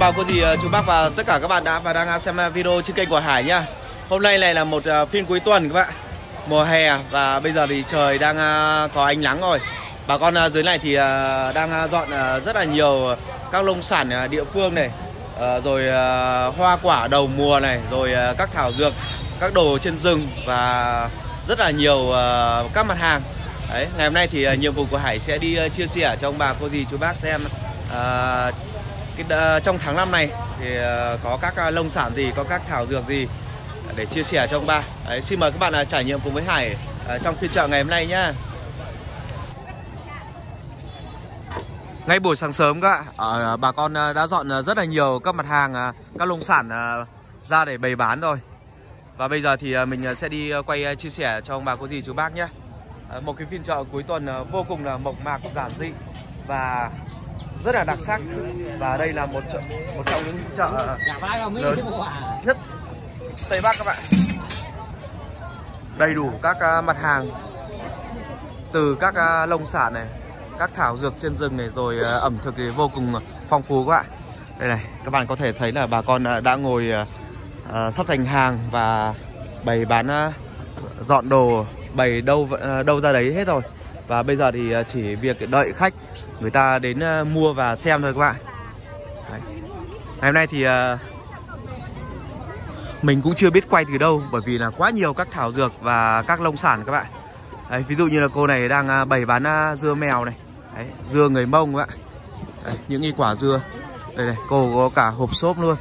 bà cô dì chú bác và tất cả các bạn đã và đang à, xem à, video trên kênh của Hải nhá. Hôm nay này là một ờ, phiên cuối tuần các bạn. Mùa hè và bây giờ thì trời đang à, có ánh nắng rồi. Bà con dưới này thì ờ, đang dọn ờ, rất là nhiều các nông sản địa phương này. Rồi hoa quả đầu mùa này Rồi các thảo dược, các đồ trên rừng và rất là nhiều các mặt hàng. Đấy, ngày hôm nay thì nhiệm vụ của Hải sẽ đi chia sẻ cho ông bà cô dì chú bác xem uh, cái, trong tháng 5 này thì ờ, có các ờ, lông sản gì, có các thảo dược gì để chia sẻ cho ông bà. Đấy, xin mời các bạn ờ, trải nghiệm cùng với Hải trong phiên chợ ngày hôm nay nhá. Ngay buổi sáng sớm các ạ, bà con đã dọn rất là nhiều các mặt hàng các nông sản ra để bày bán rồi. Và bây giờ thì mình sẽ đi quay chia sẻ cho ông bà cô dì chú bác nhé. Một cái phiên chợ cuối tuần vô cùng là mộc mạc giản dị và rất là đặc sắc. Và đây là một chợ, một trong những chợ lớn nhất tây bắc các bạn. Đầy đủ các à, mặt hàng từ các à, lông sản này, các thảo dược trên rừng này, rồi à, ẩm thực thì vô cùng phong phú các bạn. Đây này, các bạn có thể thấy là bà con đã ngồi sắp thành hàng và bày bán dọn đồ, bày đâu đâu ra đấy hết rồi và bây giờ thì à, chỉ việc đợi khách người ta đến à, mua và xem thôi các bạn. Đấy. Ngày hôm nay thì à, mình cũng chưa biết quay từ đâu bởi vì là quá nhiều các thảo dược và các nông sản các bạn. Đấy, ví dụ như là cô này đang bày bán dưa mèo này. Đấy, dưa người mông các bạn. Đấy, những cái quả dưa. Đây này cô có cả hộp xốp luôn.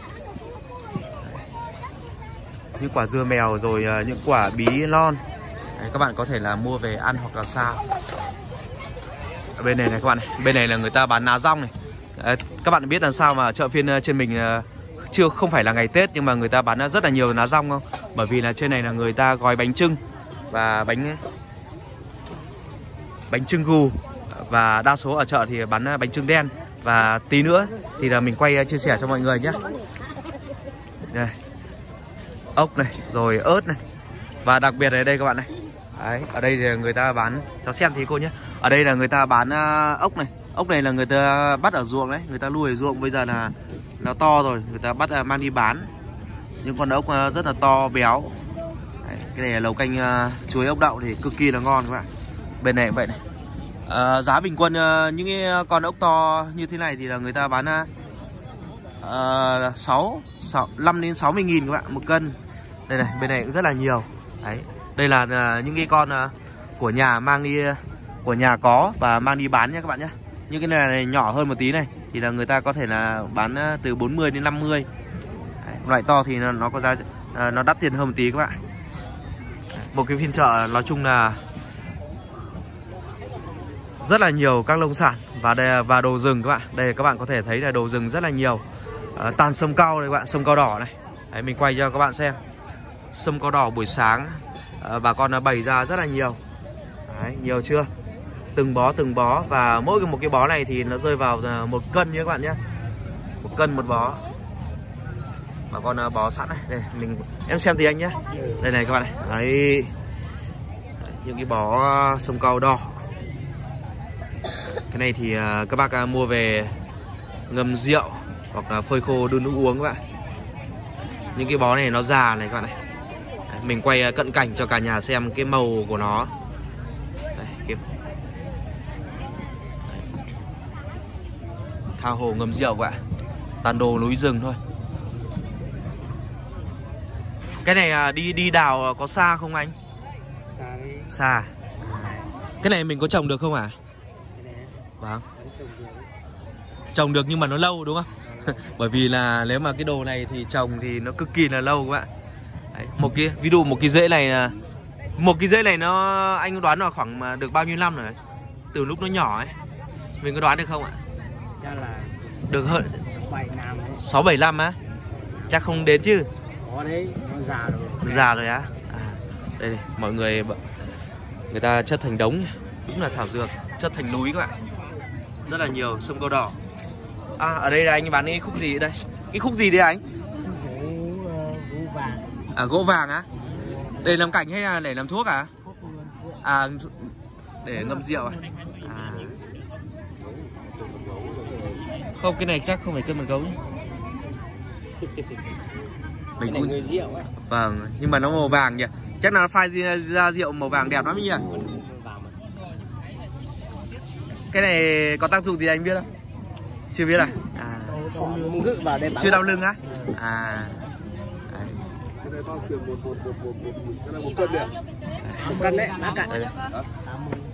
Đấy. những quả dưa mèo rồi những quả bí lon. Đấy, các bạn có thể là mua về ăn hoặc là sao ở bên này này các bạn này. bên này là người ta bán ná rong này. Đấy, các bạn biết làm sao mà chợ phiên ờ, trên mình ờ, chưa không phải là ngày Tết nhưng mà người ta bán rất là nhiều ná rong không? Bởi vì là trên này là người ta gói bánh trưng và bánh ờ, bánh trưng gù. Và đa số ở chợ thì bán bánh trưng đen. Và tí nữa thì là mình quay chia sẻ cho mọi người nhé. Đây. Ốc này rồi ớt này. Và đặc biệt ở đây các bạn này Đấy, ở đây thì người ta bán cho xem thì cô nhé. Ở đây là người ta bán uh, ốc này. Ốc này là người ta bắt ở ruộng đấy. Người ta nuôi ở ruộng bây giờ là nó to rồi. Người ta bắt uh, mang đi bán. Những con ốc uh, rất là to béo. Đấy, cái này là lẩu canh uh, chuối ốc đậu thì cực kỳ là ngon các bạn. Bên này cũng vậy này. Uh, giá bình quân uh, những cái con ốc to như thế này thì là người ta bán uh, 6, 6 5 đến 60 nghìn các bạn một cân. Đây này bên này cũng rất là nhiều. Đấy đây là uh, những cái con uh, của nhà mang đi của nhà có và mang đi bán nha các bạn nhé. Những cái này, này nhỏ hơn một tí này thì là người ta có thể là bán à, từ 40 đến 50 Đấy, loại to thì nó, nó có giá uh, nó đắt tiền hơn một tí các bạn. Một cái phiên chợ nói chung là rất là nhiều các nông sản và đây và đồ rừng các bạn. Đây các bạn có thể thấy là đồ rừng rất là nhiều. À, tàn sông cao đây các bạn sông cao đỏ này. Đấy, mình quay cho các bạn xem. Sông cao đỏ buổi sáng. Ờ, bà con ờ, bày ra rất là nhiều. Đấy, nhiều chưa? Từng bó từng bó. Và mỗi một cái bó này thì nó rơi vào ờ, một cân nhé các bạn nhé. Một cân một bó. Bà con bó sẵn này. Đây mình em xem thì anh nhé. Đây này các bạn này. Đấy. Những cái bó sông cao đỏ. Cái này thì các bác mua về ngâm rượu hoặc là phơi khô đun nước uống các bạn. Những cái bó này nó già này các bạn này mình quay cận cảnh cho cả nhà xem cái màu của nó. Đây, cái... tha hồ ngâm rượu vậy toàn đồ núi rừng thôi. Cái này đi đi đào có xa không anh? Xa cái này mình có trồng được không à vâng. Trồng được nhưng mà nó lâu đúng không? Bởi vì là nếu mà cái đồ này thì trồng thì nó cực kỳ là lâu các bạn Đấy, một cái ví dụ một cái rễ này là một cái rễ này nó anh đoán là khoảng được bao nhiêu năm rồi? Từ lúc nó nhỏ ấy. Mình có đoán được không ạ? Chắc là được hơn 7 năm sáu bảy năm á? Chắc không đến chứ? Có đấy nó già rồi. Nó già rồi á? À, đây này mọi người người ta chất thành đống đúng là thảo dược chất thành núi các bạn. Rất là nhiều sông câu đỏ. À ở đây là anh bán cái khúc gì đây? Cái khúc gì đấy anh à gỗ vàng á? Để làm cảnh hay là để làm thuốc à? À để ngâm rượu à, à. không cái này chắc không phải cân mật gấu Mình cũng Vâng, nhưng mà nó màu vàng nhỉ? Chắc là nó phai ra- rượu màu vàng đẹp lắm nhỉ? Cái này có tác dụng gì anh biết không? Chưa biết à? à. Chưa đau lưng á? À. Đấy. Cái này bao tiền một một một một một cái này một cân đấy à? Một cân đấy, bác ạ. Đây.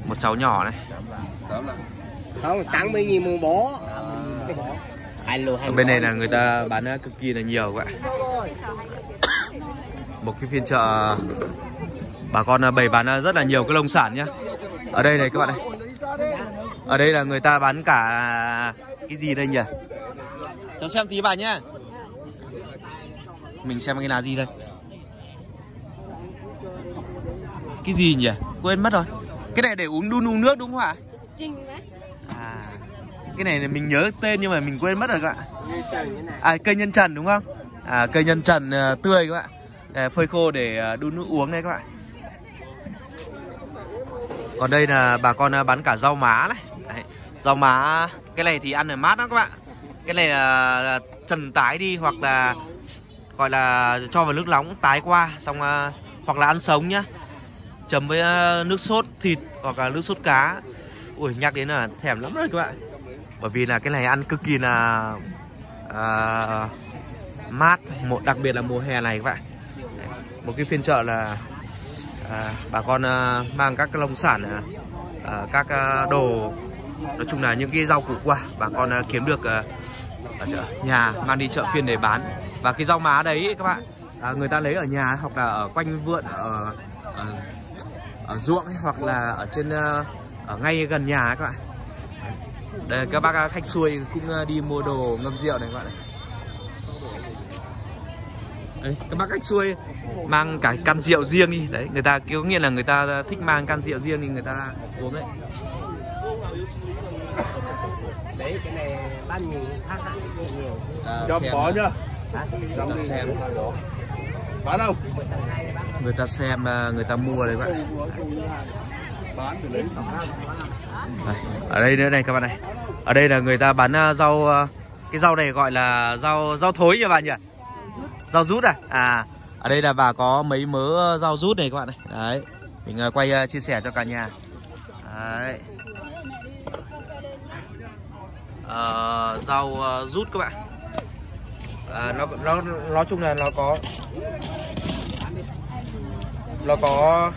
Một cháu nhỏ này. Tám là Không, 80 nghìn một bó. Ở bên này là người ta bán uh, cực kỳ là nhiều các bạn. Một cái phiên chợ Bà con uh, bày bán uh, rất là nhiều cái nông sản nhá. Ở đây này các bạn này. Ở đây là người ta bán cả Cái gì đây nhỉ? Cháu xem tí bà nhá. Mình xem cái là gì đây Cái gì nhỉ Quên mất rồi Cái này để uống đun uống nước đúng không ạ Trinh đấy À Cái này là mình nhớ tên nhưng mà mình quên mất rồi các bạn À cây nhân trần đúng không? À cây nhân trần à, tươi các bạn. À, phơi khô để à, đun nước uống đây các bạn. Còn đây là bà con à, bán cả rau má này. Đấy. Rau má cái này thì ăn là mát lắm các bạn. Cái này là trần tái đi hoặc là gọi là cho vào nước nóng tái qua xong hoặc là ăn sống nhá. Chấm với ờ, nước sốt thịt hoặc là nước sốt cá. Ui nhắc đến là thèm lắm rồi các bạn. Bởi vì là cái này ăn cực kỳ là à, mát một đặc biệt là mùa hè này các bạn một cái phiên chợ là à, bà con à, mang các nông sản à, à, các à, đồ nói chung là những cái rau củ quả bà con à, kiếm được à, ở chợ nhà mang đi chợ phiên để bán và cái rau má đấy các bạn à, người ta lấy ở nhà hoặc là ở quanh vườn ở ở, ở ruộng ấy, hoặc là ở trên à, ở ngay gần nhà ấy các bạn. Đây các bác khách xuôi cũng à, đi mua đồ ngâm rượu này các bạn này. Đấy, các bác khách xuôi mang cả căn rượu riêng đi. Đấy người ta có nghĩa là người ta thích mang căn rượu riêng thì người ta uống đấy. Đấy, cái này bán nhiều khác hẳn nhiều. Cho bó nhá. Ta xem bán không người ta xem à, người ta mua đấy các bạn ở đây nữa này các bạn này. Ở đây là người ta bán à, rau à, cái rau này gọi là rau rau thối nha bạn nhỉ? Rau rút à? À ở đây là bà có mấy mớ rau rút này các bạn này. Đấy mình quay chia sẻ cho cả nhà. Đấy. Ờ, rau à, rút các bạn à, nó nó nói chung là nó có nó có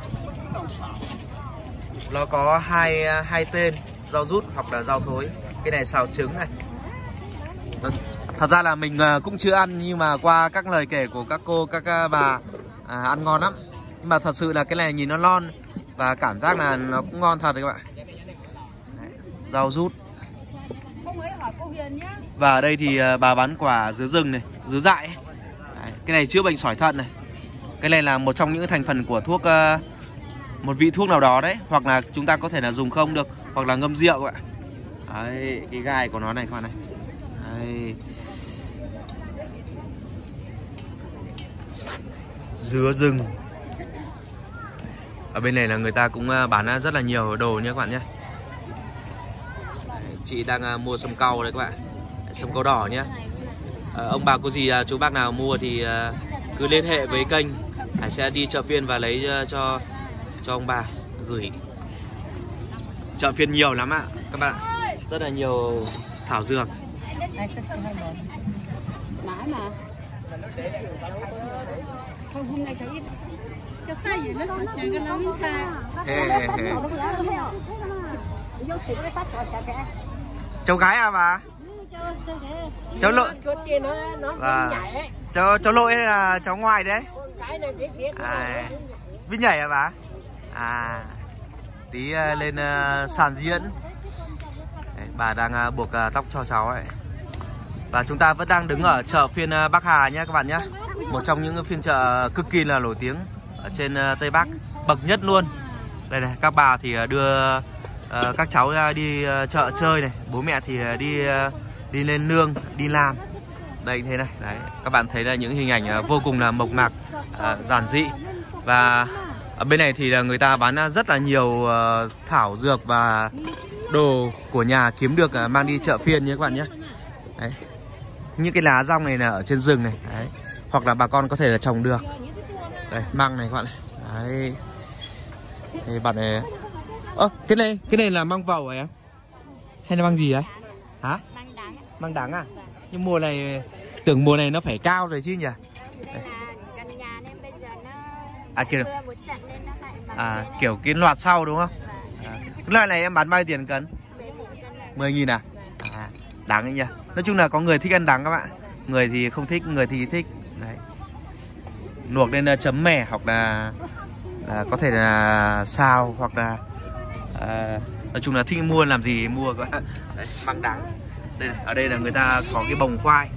nó có hai hai tên rau rút hoặc là rau thối. Cái này xào trứng này. Vâng. Thật ra là mình à, cũng chưa ăn nhưng mà qua các lời kể của các cô các à, bà à, ăn ngon lắm. Nhưng mà thật sự là cái này nhìn nó non và cảm giác là nó cũng ngon thật đấy các bạn. Đấy, rau rút. Không ấy hỏi cô nhá. Và ở đây thì ờ, bà bán quả dứa rừng này dứa dại ấy. Đấy, cái này chữa bệnh sỏi thận này. Cái này là một trong những thành phần của thuốc ờ, một vị thuốc nào đó đấy hoặc là chúng ta có thể là dùng không được hoặc là ngâm rượu ạ. Đấy cái gai của nó này các bạn này. Đấy. dứa rừng. Ở bên này là người ta cũng ờ, bán rất là nhiều đồ nha các bạn nhé chị đang à, mua sâm cau đấy các bạn. Sâm cau đỏ nhé. À, ông bà có gì à, chú bác nào mua thì à, cứ liên hệ với kênh. Hải sẽ đi chợ phiên và lấy cho cho ông bà gửi. Chợ phiên nhiều lắm ạ các bạn. Rất là nhiều thảo dược. Mãi mà. Không, hôm nay cháu ít. Cái sai gì nó xem cái nó sai cháu gái à bà? Cháu lội Chuột nó nó Và- nhảy cháu cháu lội là cháu ngoài đấy? À. biết nhảy à bà? À. Tí ờ, lên ờ, sàn diễn. Đấy, bà đang ờ, buộc tóc cho cháu ấy. Và chúng ta vẫn đang đứng ở chợ phiên Bắc Hà nhé các bạn nhé. Một trong những phiên chợ cực kỳ là nổi tiếng ở trên Tây Bắc. Bậc nhất luôn. Đây này các bà thì đưa à, các cháu ra đi ờ, chợ chơi này bố mẹ thì ờ, đi đi lên nương đi làm. Đây thế này đấy các bạn thấy là những hình ảnh vô cùng là mộc mạc à, giản dị. Và ở bên này thì là người ta bán rất là nhiều thảo dược và đồ của nhà kiếm được mang đi chợ phiên nhé các bạn nhé. Đấy. những cái lá rong này là ở trên rừng này đấy hoặc là bà con có thể là trồng được. Đây măng này các bạn này. Đấy. Thì bạn này ơ cái này cái này là măng vầu hả em hay là măng gì đấy hả? Đang đáng ạ. măng đắng à? Nhưng mùa này tưởng mùa này nó phải cao rồi chứ nhỉ? Đây là căn nhà nên bây giờ nó à kiểu một trận nên nó lại à ấy. kiểu cái loạt sau đúng không? À. cái loại này em bán bao nhiêu tiền cân? Mấy một cân này. 10 nghìn à? à Đáng đấy nhỉ. Nói chung là có người thích ăn đắng các bạn. Người thì không thích, người thì thích. Đấy. Luộc lên ờ, chấm mè hoặc là, là Có thể là xào hoặc là à, Nói chung là thích mua làm gì mua các bạn Đấy, măng đắng. Đây, này, Ở đây là người ta có cái bồng khoai.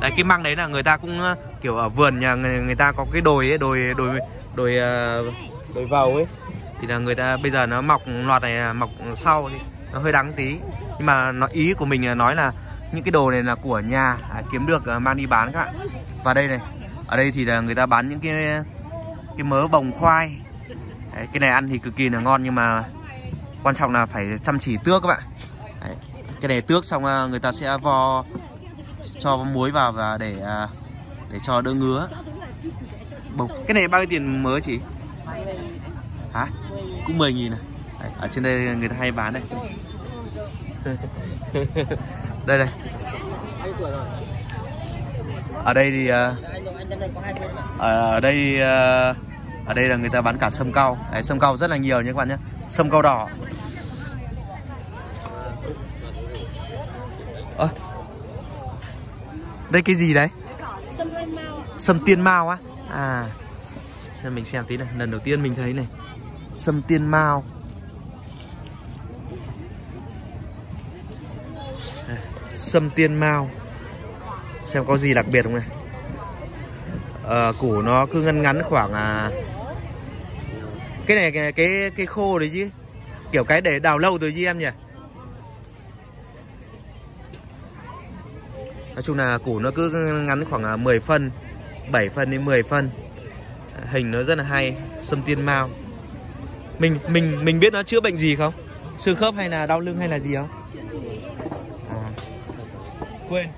Đấy, cái măng đấy là người ta cũng ờ, kiểu ở vườn nhà người, người ta có cái đồi ấy, đồi đồi đồi ờ, đồi vào ấy. Thì là người ta bây giờ nó mọc loạt này à, mọc sau thì nó hơi đắng tí. Nhưng mà nó ý của mình là nói là những cái đồ này là của nhà à, kiếm được à, mang đi bán các bạn. Và đây này ở đây thì là người ta bán những cái cái mớ bồng khoai. Đấy, cái này ăn thì cực kỳ là ngon nhưng mà quan trọng là phải chăm chỉ tước các bạn. Đấy, cái này tước xong à, người ta sẽ vo cho muối vào và để à, để cho đỡ ngứa. Bông cái này bao nhiêu tiền mới chị? Hả? Cũng 10 nghìn à? Đấy, ở trên đây người ta hay bán đây. Đây đây. Ở đây thì à, ở đây ở đây là người ta bán cả sâm cau. Đấy, sâm cau rất là nhiều nhé các bạn nhé sâm cau đỏ Ơ, đây cái gì đấy? Sâm tiên mao á? À. Xem mình xem tí này lần đầu tiên mình thấy này. Sâm tiên mao. Đây, sâm tiên mao. Xem có gì đặc biệt không này? Ờ, củ nó cứ ngắn ngắn khoảng à cái này cái cái, cái khô đấy chứ. Kiểu cái để đào lâu rồi chứ em nhỉ? Nói chung là củ nó cứ ngắn khoảng à, 10 phân 7 phân đến 10 phân. Hình nó rất là hay Sâm tiên mao. Mình mình mình biết nó chữa bệnh gì không? Xương khớp hay là đau lưng hay là gì không? À. Quên.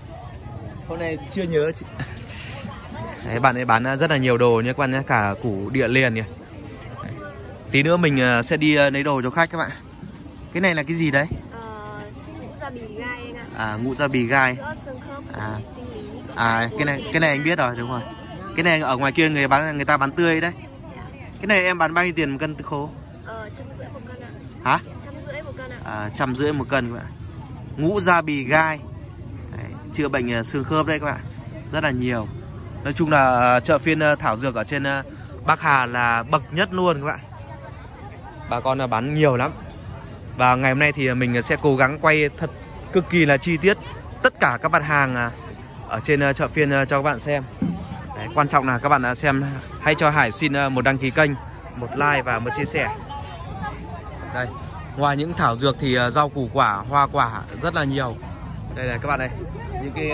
Hôm nay chưa nhớ chị. Đấy, bạn ấy bán rất là nhiều đồ nhé các bạn nhé Cả củ địa liền nhỉ Tí nữa mình à, sẽ đi à, lấy đồ cho khách các bạn Cái này là cái gì đấy? Ờ, ngũ gia bì gai anh ạ. À ngũ gia bì gai À. À cái này cái này anh biết rồi đúng rồi Cái này ở ngoài kia người bán người ta bán tươi đấy Cái này em bán bao nhiêu tiền một cân khô? Ờ, trăm rưỡi một cân ạ. Hả? Trăm rưỡi một cân ạ. À, trăm rưỡi một cân các bạn Ngũ gia bì gai đấy, Chữa bệnh xương khớp đấy các bạn Rất là nhiều Nói chung là chợ phiên thảo dược ở trên Bắc Hà là bậc nhất luôn các bạn Bà con là bán nhiều lắm. Và ngày hôm nay thì mình sẽ cố gắng quay thật cực kỳ là chi tiết Tất cả các mặt hàng à, ở trên ờ, chợ phiên ờ, cho các bạn xem. Đấy, Quan trọng là các bạn đã xem Hãy cho Hải xin một đăng ký kênh Một like và một chia sẻ. Đây Ngoài những thảo dược thì rau củ quả, hoa quả rất là nhiều. Đây này các bạn này Những cái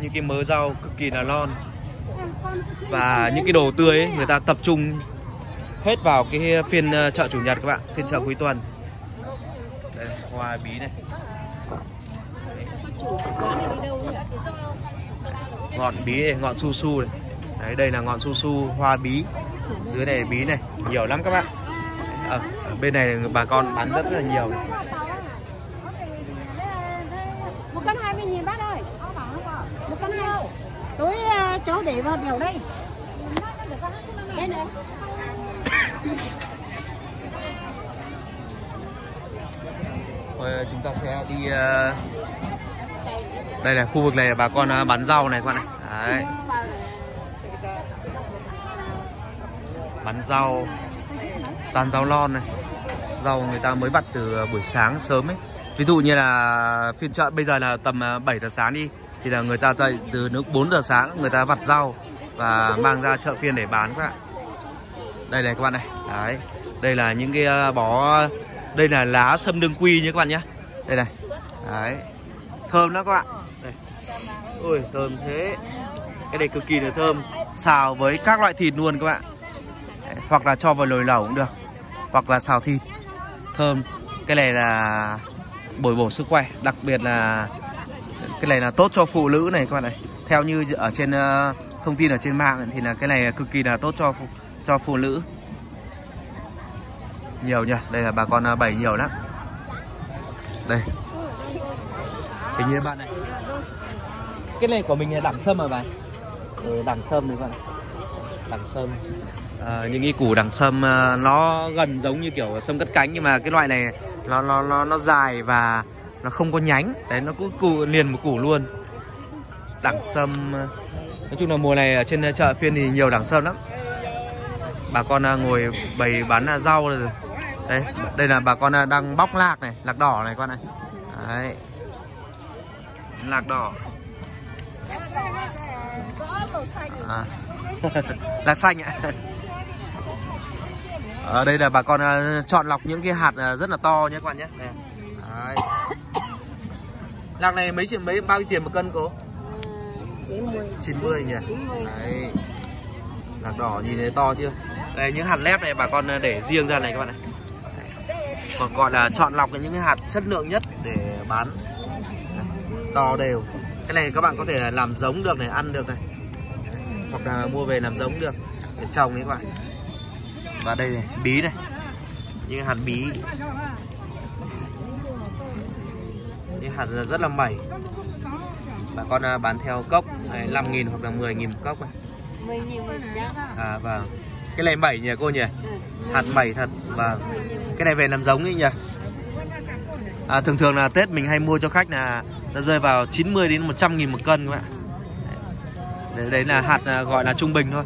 Những cái mớ rau cực kỳ là non. Và những cái đồ tươi ấy, người ta tập trung hết vào cái phiên ờ, chợ chủ nhật các bạn Phiên chợ cuối tuần Đây, hoa bí này ngọn bí này, ngọn su su này đấy đây là ngọn su su hoa bí dưới này bí này nhiều lắm các bạn ở, ở bên này bà con bán rất là nhiều này. Một cân 20 nghìn bác ơi. Một cân hai. Tối ờ, cháu để vào điều đây. Đây này. Thôi, chúng ta sẽ đi ờ, đây là khu vực này bà con ờ, bán rau này các bạn này. Đấy. bán rau toàn rau lon này. Rau người ta mới vặt từ ờ, buổi sáng sớm ấy. Ví dụ như là phiên chợ bây giờ là tầm 7 giờ sáng đi thì là người ta dậy từ lúc 4 giờ sáng người ta vặt rau và mang ra chợ phiên để bán các bạn đây này các bạn này. Đấy. Đây là những cái à, bó đây là lá sâm đương quy nhé các bạn nhé. Đây này. Đấy. Thơm lắm các bạn. Đây. Ôi thơm thế. Cái này cực kỳ là thơm. Xào với các loại thịt luôn các bạn. Đấy, hoặc là cho vào nồi lẩu cũng được. Hoặc là xào thịt. Thơm. Cái này là bồi bổ sức khỏe. Đặc biệt là cái này là tốt cho phụ nữ này các bạn này. Theo như ở trên uh, thông tin ở trên mạng thì là cái này cực kỳ là tốt cho phụ, cho phụ nữ. Nhiều nhỉ? Đây là bà con à, bảy bày nhiều lắm. Đây. Hình như bạn này. Cái này của mình là đẳng sâm mà bạn? Ừ, đẳng sâm đấy bạn đẳng sâm. À, những cái củ đẳng sâm à, nó gần giống như kiểu sâm cất cánh nhưng mà cái loại này nó nó nó nó dài và nó không có nhánh. Đấy nó cứ củ liền một củ luôn. Đẳng sâm à, nói chung là mùa này ở trên chợ phiên thì nhiều đẳng sâm lắm bà con à, ngồi bày bán rau rồi. Đây đây là bà con đang bóc lạc này lạc đỏ này con này. Đấy. Lạc đỏ. À. lạc xanh ạ. Ở đây là bà con chọn lọc những cái hạt rất là to nhé các bạn nhé. Đây. Đấy. lạc này mấy triệu mấy bao nhiêu tiền một cân cô? 90 90 nhỉ? Đấy. lạc đỏ nhìn thấy to chưa đây những hạt lép này bà con uh, để riêng ra này các bạn này còn gọi là chọn lọc những cái hạt chất lượng nhất để bán. To đều. Cái này các bạn có thể làm giống được này ăn được này. Hoặc là mua về làm giống được để trồng đấy các bạn. Và đây này bí này. Những hạt bí. Những hạt rất là mẩy. Bà con à, bán theo cốc này 5.000 hoặc là 10.000 một cốc này. 10 nhiều mình giá à vâng cái này mẩy nhỉ cô nhỉ? Hạt mẩy thật và cái này về làm giống ấy nhỉ? À, thường thường là Tết mình hay mua cho khách là nó rơi vào 90 đến 100 nghìn một cân các bạn. Đấy, đấy là hạt à, gọi là trung bình thôi.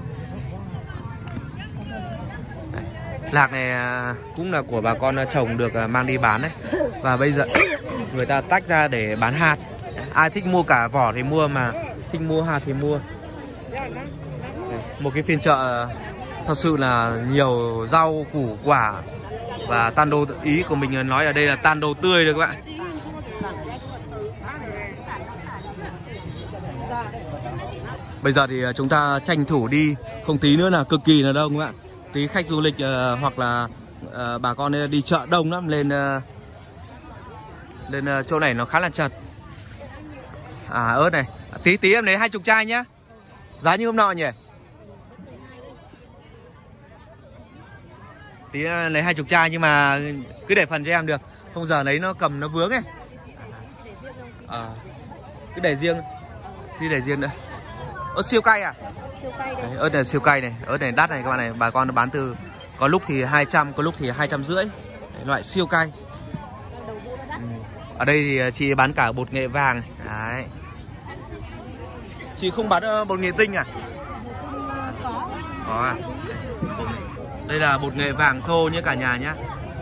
Đấy. lạc này à, cũng là của bà con à, trồng được mang đi bán đấy. Và bây giờ người ta tách ra để bán hạt. Ai thích mua cả vỏ thì mua mà thích mua hạt thì mua. Đấy, một cái phiên chợ thật sự là nhiều rau củ quả và tan đô ý của mình nói ở đây là tan đô tươi được các bạn. Bây giờ thì à, chúng ta tranh thủ đi Không tí nữa là cực kỳ là đông các bạn. Tí khách du lịch uh, hoặc là uh, bà con đi chợ đông lắm Lên uh, lên uh, chỗ này nó khá là chật. À ớt này Tí tí em lấy hai chục chai nhá. Giá như hôm nọ nhỉ? Tí uh, lấy hai chục chai nhưng mà cứ để phần cho em được. Không giờ lấy nó cầm nó vướng ấy. À, Cứ để riêng Cứ để riêng nữa ớt siêu cay à? Siêu cay đây Đấy, ớt này siêu cay này ớt này đắt này các bạn này. Bà con nó bán từ có lúc thì 200 có lúc thì hai trăm rưỡi. Loại siêu cay. Ừ. ở đây thì chị bán cả bột nghệ vàng đấy. Chị không bán ờ, bột nghệ tinh à? Có. Có à đây là bột nghệ vàng thô nhé cả nhà nhé.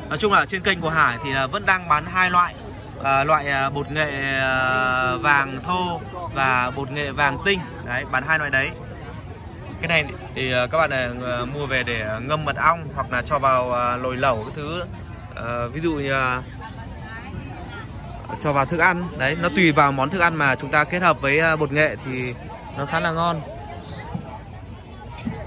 Nói chung là trên kênh của Hải thì là vẫn đang bán hai loại. À, loại à, bột nghệ à, vàng thô và bột nghệ vàng tinh. Đấy bán hai loại đấy. Cái này thì à, các bạn này mua về để ngâm mật ong hoặc là cho vào à, lồi lẩu cái thứ. À, ví dụ như cho vào thức ăn. Đấy nó tùy vào món thức ăn mà chúng ta kết hợp với bột nghệ thì nó khá là ngon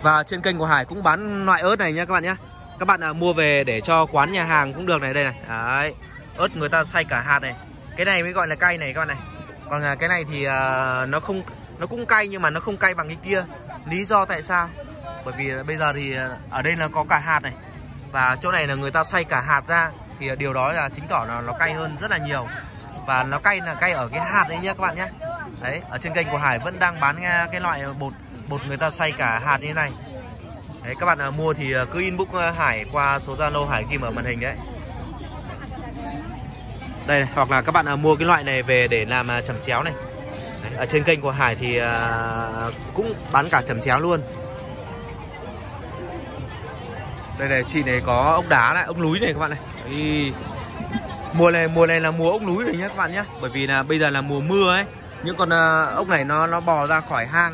và trên kênh của Hải cũng bán loại ớt này nha các bạn nhé Các bạn à, mua về để cho quán nhà hàng cũng được này đây này. Đấy ớt người ta xay cả hạt này. Cái này mới gọi là cay này các bạn này. Còn à, cái này thì à, nó không nó cũng cay nhưng mà nó không cay bằng cái kia. Lý do tại sao? Bởi vì bây giờ thì à, ở đây là có cả hạt này. Và chỗ này là người ta xay cả hạt ra. Thì à, điều đó là chứng tỏ là nó cay hơn rất là nhiều. Và nó cay là cay ở cái hạt đấy nhé các bạn nhé Đấy, ở trên kênh của Hải vẫn đang bán à, cái loại bột bột người ta xay cả hạt như thế này. Đấy, các bạn à, mua thì à, cứ inbox à, Hải qua số Zalo Hải Kim ở màn hình đấy. Đây hoặc là các bạn à, mua cái loại này về để làm à, chẩm chéo này. Đấy, ở trên kênh của Hải thì à, cũng bán cả chẩm chéo luôn. Đây này chị này có ốc đá này ốc núi này các bạn này. Ý. mùa này mùa này là mùa ốc núi rồi nhé các bạn nhé. Bởi vì là bây giờ là mùa mưa ấy những con uh, ốc này nó nó bò ra khỏi hang.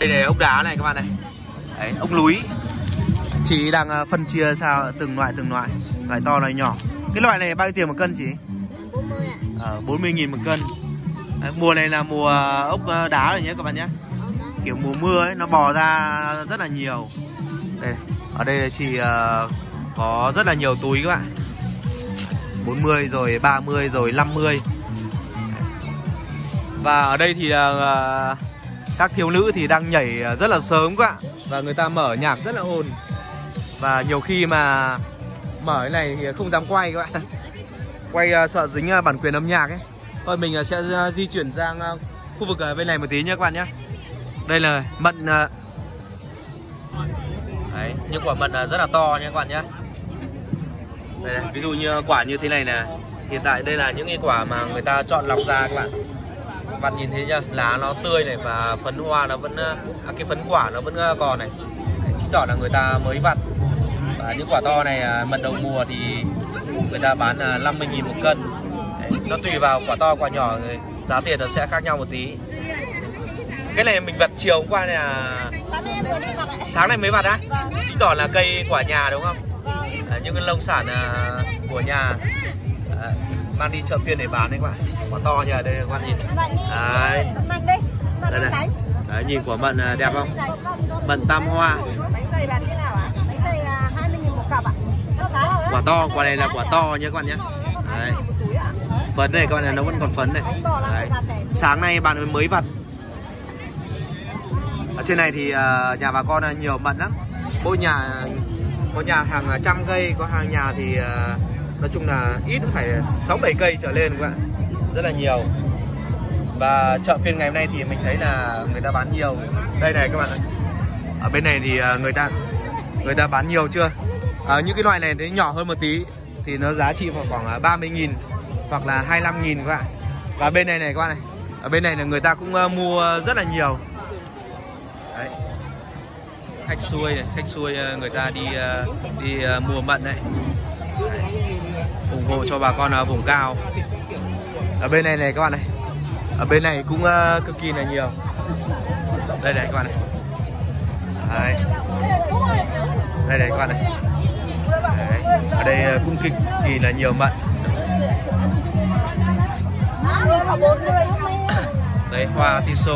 Đây này ốc đá này các bạn này. Đấy, ốc núi chị đang à, phân chia sao từng loại từng loại? Loại to loại nhỏ. Cái loại này bao nhiêu tiền một cân chị? 40 ạ. Ờ, 40 nghìn một cân. Đấy, mùa này là mùa ốc à, đá rồi nhé các bạn nhé. Kiểu mùa mưa ấy nó bò ra rất là nhiều. Đây ở đây là chị à, có rất là nhiều túi các bạn. 40 rồi 30 rồi 50 Và ở đây thì uh, các thiếu nữ thì đang nhảy à, rất là sớm các bạn Và người ta mở nhạc rất là ồn. Và nhiều khi mà mở cái này thì không dám quay các bạn. Quay uh, sợ dính uh, bản quyền âm nhạc ấy. Thôi mình uh, sẽ uh, di chuyển sang uh, khu vực uh, bên này một tí nhé các bạn nhé Đây là mận uh, Đấy, những quả mận uh, rất là to nha các bạn nhé đây này, ví dụ như quả như thế này nè. Hiện tại đây là những cái quả mà người ta chọn lọc ra các bạn. Các bạn nhìn thấy chưa? Lá nó tươi này và phấn hoa nó vẫn à, à Cái phấn quả nó vẫn à, còn này. Chứng tỏ là người ta mới vặt. Và những quả to này à, mật đầu mùa thì Người ta bán là 50.000 một cân. Đấy, Nó tùy vào quả to quả nhỏ Giá tiền nó sẽ khác nhau một tí. Cái này mình vặt chiều hôm qua này là Sáng nay mới vặt á? Chứng tỏ là cây quả nhà đúng không? À, những cái nông sản à, của nhà. À, mang đi chợ phiên để bán đấy các bạn. Quả to nhờ đây các bạn nhìn. Đấy. đây này. đấy, nhìn quả mận à, đẹp không? Mận tam hoa. Quả to quả này là quả to nhé các bạn nhé đấy. phấn này các bạn này nó vẫn còn phấn này. Đấy. sáng nay bạn mới vặt. Ở trên này thì uh, nhà bà con nhiều mận lắm. Mỗi nhà có nhà hàng trăm cây có hàng nhà thì nói chung là ít cũng phải 6 7 cây trở lên các bạn. Rất là nhiều. Và chợ phiên ngày hôm nay thì mình thấy là người ta bán nhiều. Đây này các bạn ơi ở bên này thì à, người ta người ta bán nhiều chưa? À, những cái loại này thì nhỏ hơn một tí thì nó giá trị vào khoảng à, 30 nghìn hoặc là 25 nghìn các bạn. Và bên này này các bạn này. Ở bên này là người ta cũng à, mua rất là nhiều. Đấy. Khách xuôi này, khách xuôi người ta đi đi mua mận này ủng hộ cho bà con ở vùng cao. Ở bên này này, các bạn này. Ở bên này cũng ờ, cực kỳ là nhiều. Đây này, các bạn này. Đây đây này, các bạn này. Đấy. ở đây ờ, cũng cực kỳ là nhiều mận. Đấy, hoa tiso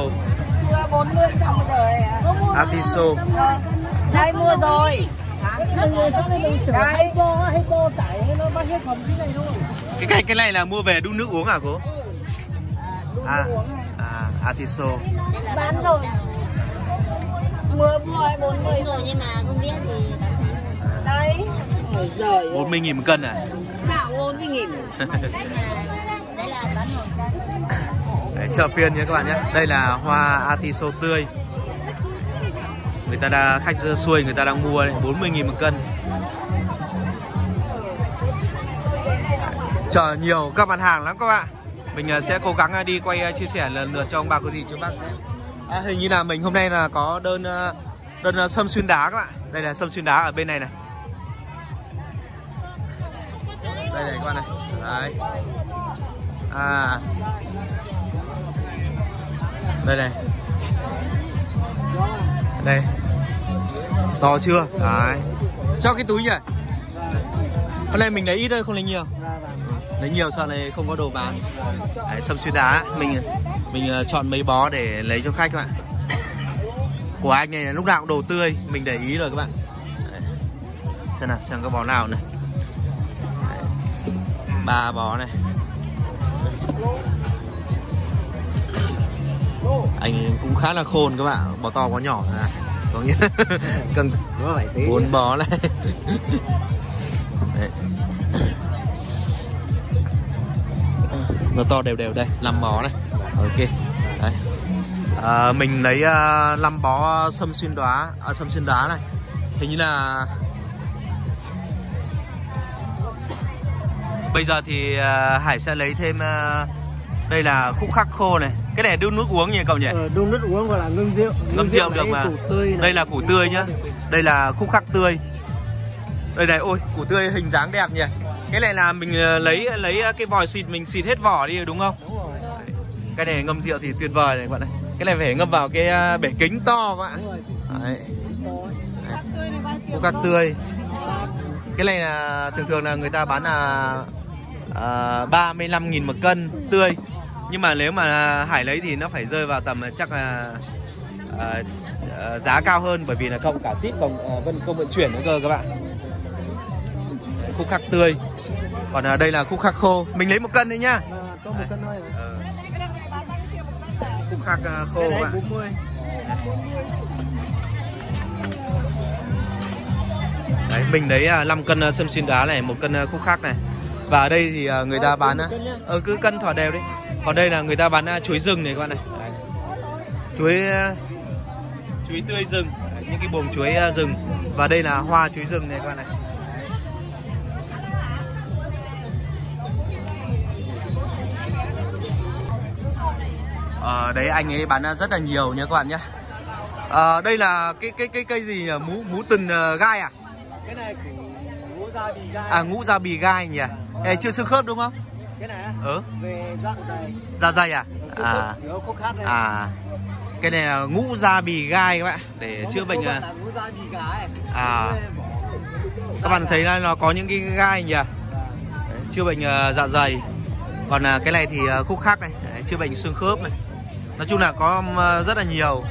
Atiso Đây, mua rồi. Đây cái cái cái này là mua về đun nước uống à cô? À, à Atiso Bán rồi. Mua mua 40 rồi nhưng mà không biết thì Đây Rồi 40 nghìn một cân à? Dạo 40 nghìn. Đây là bán Đấy, chợ phiên nha các bạn nhé. Đây là hoa atiso tươi. Người ta đã khách xuôi người ta đang mua 40.000 một cân chở nhiều các mặt hàng lắm các bạn. Mình à, sẽ cố gắng à, đi quay à, chia sẻ lần lượt cho ông bà có gì chúng bác sẽ. À, Hình như là mình hôm nay là có đơn đơn sâm xuyên đá các bạn. Đây là sâm xuyên đá ở bên này này. Đây này các bạn này. Đấy. À. Đây này. Đây. To chưa? Đấy. Cho cái túi nhỉ? Hôm nay mình lấy ít thôi không lấy nhiều lấy nhiều sau này không có đồ bán? Đấy, sâm xuyên đá. Mình mình chọn mấy bó để lấy cho khách các bạn. Của anh này lúc nào cũng đồ tươi. Mình để ý rồi các bạn. Đấy. xem nào xem có bó nào này. Ba bó này. Anh cũng khá là khôn các bạn. Bó to bó nhỏ. À có nghĩa cần bốn bó này. Đấy. Nó to đều đều đây 5 bó này. Ok Đấy. À, mình lấy uh, 5 bó sâm xuyên đóa à, sâm xuyên đá này. Hình như là bây giờ thì uh, hải sẽ lấy thêm uh, đây là khúc khắc khô này. Cái này đun nước uống nhỉ cậu nhỉ? Ờ, đun nước uống gọi là ngâm rượu. Ngâm, ngâm rượu được mà. đây là củ tươi nhá. Đây là khúc khắc tươi. Đây này ôi củ tươi hình dáng đẹp nhỉ cái này là mình lấy lấy cái vòi xịt mình xịt hết vỏ đi đúng không? Đúng rồi. cái này ngâm rượu thì tuyệt vời này các bạn này cái này phải ngâm vào cái bể kính to các bạn. Đấy. khắc tươi cái này là thường thường là người ta bán là uh, 35.000 một cân tươi. Nhưng mà nếu mà Hải lấy thì nó phải rơi vào tầm chắc là uh, uh, giá cao hơn. Bởi vì là cộng cả ship cộng uh, vân công vận chuyển nữa cơ các bạn khúc khắc tươi còn à, đây là khúc khắc khô mình lấy một cân đấy nhá Mà có một cân thôi mà. Ờ. khúc khắc à, khô 40. Đấy, mình lấy à, 5 cân à, sâm xin đá này, một cân à, khúc khắc này. Và ở đây thì à, người ta bán á, ờ cứ cân thỏa đều đi. Còn đây là người ta bán à, chuối rừng này các bạn này. Đấy. Chuối à, chuối tươi rừng, những cái buồng chuối à, rừng. Và đây là hoa chuối rừng này các bạn này. Ờ, đấy anh ấy bán à, rất là nhiều nha các bạn nhé. Ờ, đây là cái cái cái cây gì nhỉ? Mú mú tần à, gai à? Cái này ngũ gia bì gai. À ngũ da bì gai nhỉ? Ê, chưa xương khớp đúng không? Cái này á, Ừ. về dạng dày. Da dày à? À. Này. À. Cái này là ngũ da bì gai các bạn để chữa bệnh à. À. Các bạn thấy là nó có những cái gai nhỉ? Đấy, chữa bệnh à, dạ dày. Còn à, cái này thì à, khúc khác này, chữa bệnh xương khớp này. Nói chung là có à, rất là nhiều.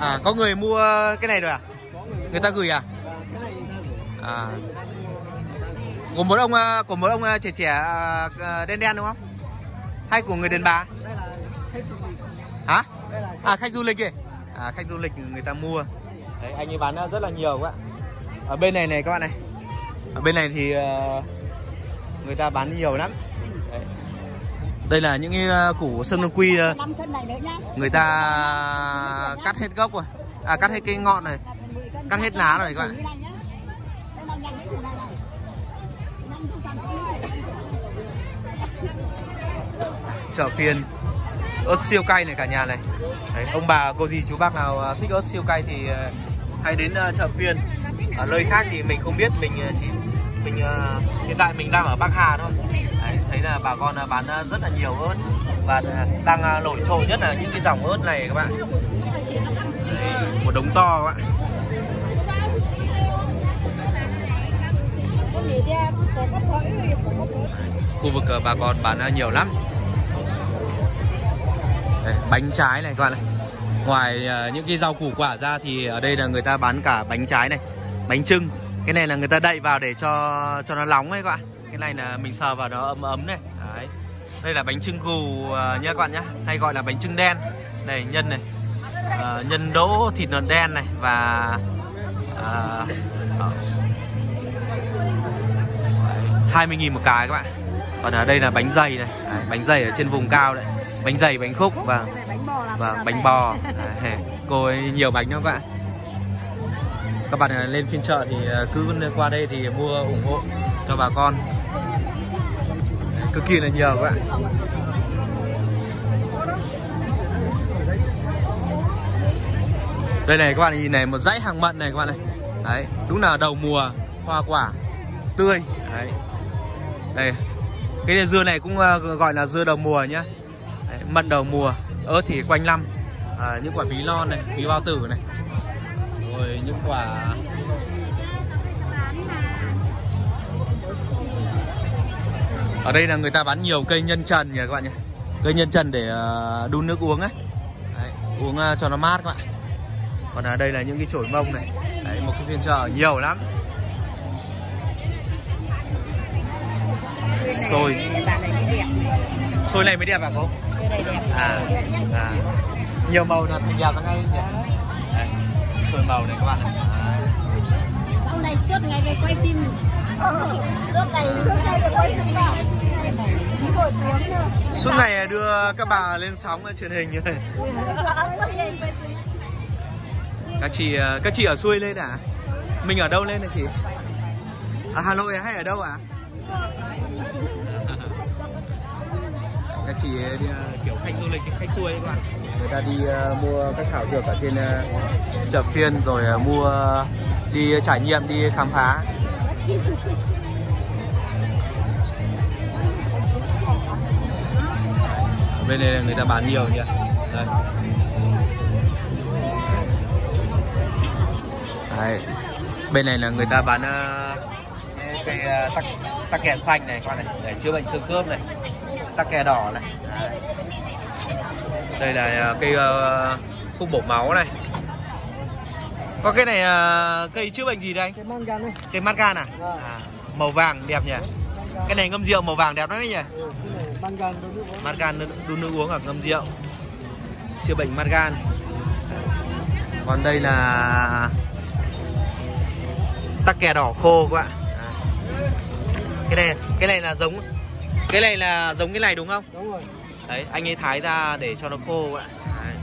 À có người mua cái này rồi à? Người ta gửi à? À. Của một ông à, của một ông à, trẻ trẻ đen đen đúng không? Hay của người đàn bà? Hả? À khách du lịch kìa À khách du lịch người ta mua Đấy anh ấy bán rất là nhiều các bạn Ở bên này này các bạn này Ở bên này thì ờ, Người ta bán nhiều lắm. Đây là những cái ờ, củ sơn lương quy ờ, Người ta cắt hết gốc rồi. À cắt hết cái ngọn này. Cắt hết lá rồi các bạn. Chợ phiên. Ớt siêu cay này cả nhà này. Đấy, ông bà cô dì chú bác nào à, thích ớt siêu cay thì hãy đến chợ phiên. Ở nơi khác thì mình không biết mình chỉ mình ờ, hiện tại mình đang ở Bắc Hà thôi. Đấy, thấy là bà con ờ, bán ờ, rất là nhiều ớt và đang nổi trội nhất là những cái dòng ớt này các bạn. Đấy, một đống to các bạn. Khu vực bà con bán nhiều lắm. Đây, bánh trái này các bạn này ngoài những cái rau củ quả ra thì ở đây là người ta bán cả bánh trái này bánh trưng cái này là người ta đậy vào để cho cho nó nóng ấy các bạn. Cái này là mình sờ vào nó ấm ấm này. Đấy. đây là bánh trưng cù à, nha các bạn nhá. Hay gọi là bánh trưng đen. Này nhân này. À, nhân đỗ thịt lợn đen này và à, ờ, 20.000 một cái các bạn. Còn ở đây là bánh dày này. Đấy, bánh dày ở trên vùng cao đấy. Bánh dày bánh khúc và và bánh bò. Đấy, cô ấy nhiều bánh đó các bạn các bạn à, lên phiên chợ thì à, cứ qua đây thì mua ủng hộ cho bà con. Cực kỳ là nhiều các bạn. Đây này các bạn nhìn này một dãy hàng mận này các bạn này. Đấy đúng là đầu mùa hoa quả tươi. Đấy. Đây cái dưa này cũng à, gọi là dưa đầu mùa nhá. Đấy, mận đầu mùa ớt thì quanh năm. À, những quả bí lon này bí bao tử này rồi những quả. Ở đây là người ta bán nhiều cây nhân trần nhỉ các bạn nhé cây nhân trần để uh, đun nước uống ấy Đấy, uống uh, cho nó mát các bạn. Còn ở đây là những cái chổi mông này. Đấy, một cái phiên chợ nhiều lắm. Xôi. Bạn này mới đẹp xôi này mới đẹp à cô? Cái này đẹp. À, à. nhiều màu là thành đẹp ngay nhỉ xôi màu này các bạn này sau này suốt ngày về quay phim. Suốt ngày suốt ngày về quay phim. Suốt ngày đưa các bà lên sóng truyền hình như này các chị các chị ở xuôi lên à? Mình ở đâu lên hả chị? Ở hà nội hay ở đâu ạ các chị ờ, kiểu khách du lịch khách xuôi các bạn người ta đi uh, mua các thảo dược ở trên uh, chợ phiên rồi uh, mua đi trải nghiệm đi khám phá Ở bên này người ta bán nhiều nhỉ đây Đấy. Bên này là người ta bán uh, cái uh, tắc tắc kè xanh này các bạn này để chữa bệnh xương khớp này, tắc kè đỏ này. Đấy. Đây là uh, cây uh, thuốc bổ máu này. Có cái này uh, cây chữa bệnh gì đây anh? cái măng gan. Cây mát gan à? Vâng. à màu vàng đẹp nhỉ cái này ngâm rượu màu vàng đẹp lắm đấy nhỉ nước Margan đun nước uống hoặc ngâm rượu chữa bệnh Margan còn đây là tắc kè đỏ khô các bạn À. cái này cái này là giống cái này là giống cái này đúng không Đúng rồi. Đấy anh ấy thái ra để cho nó khô các bạn đấy.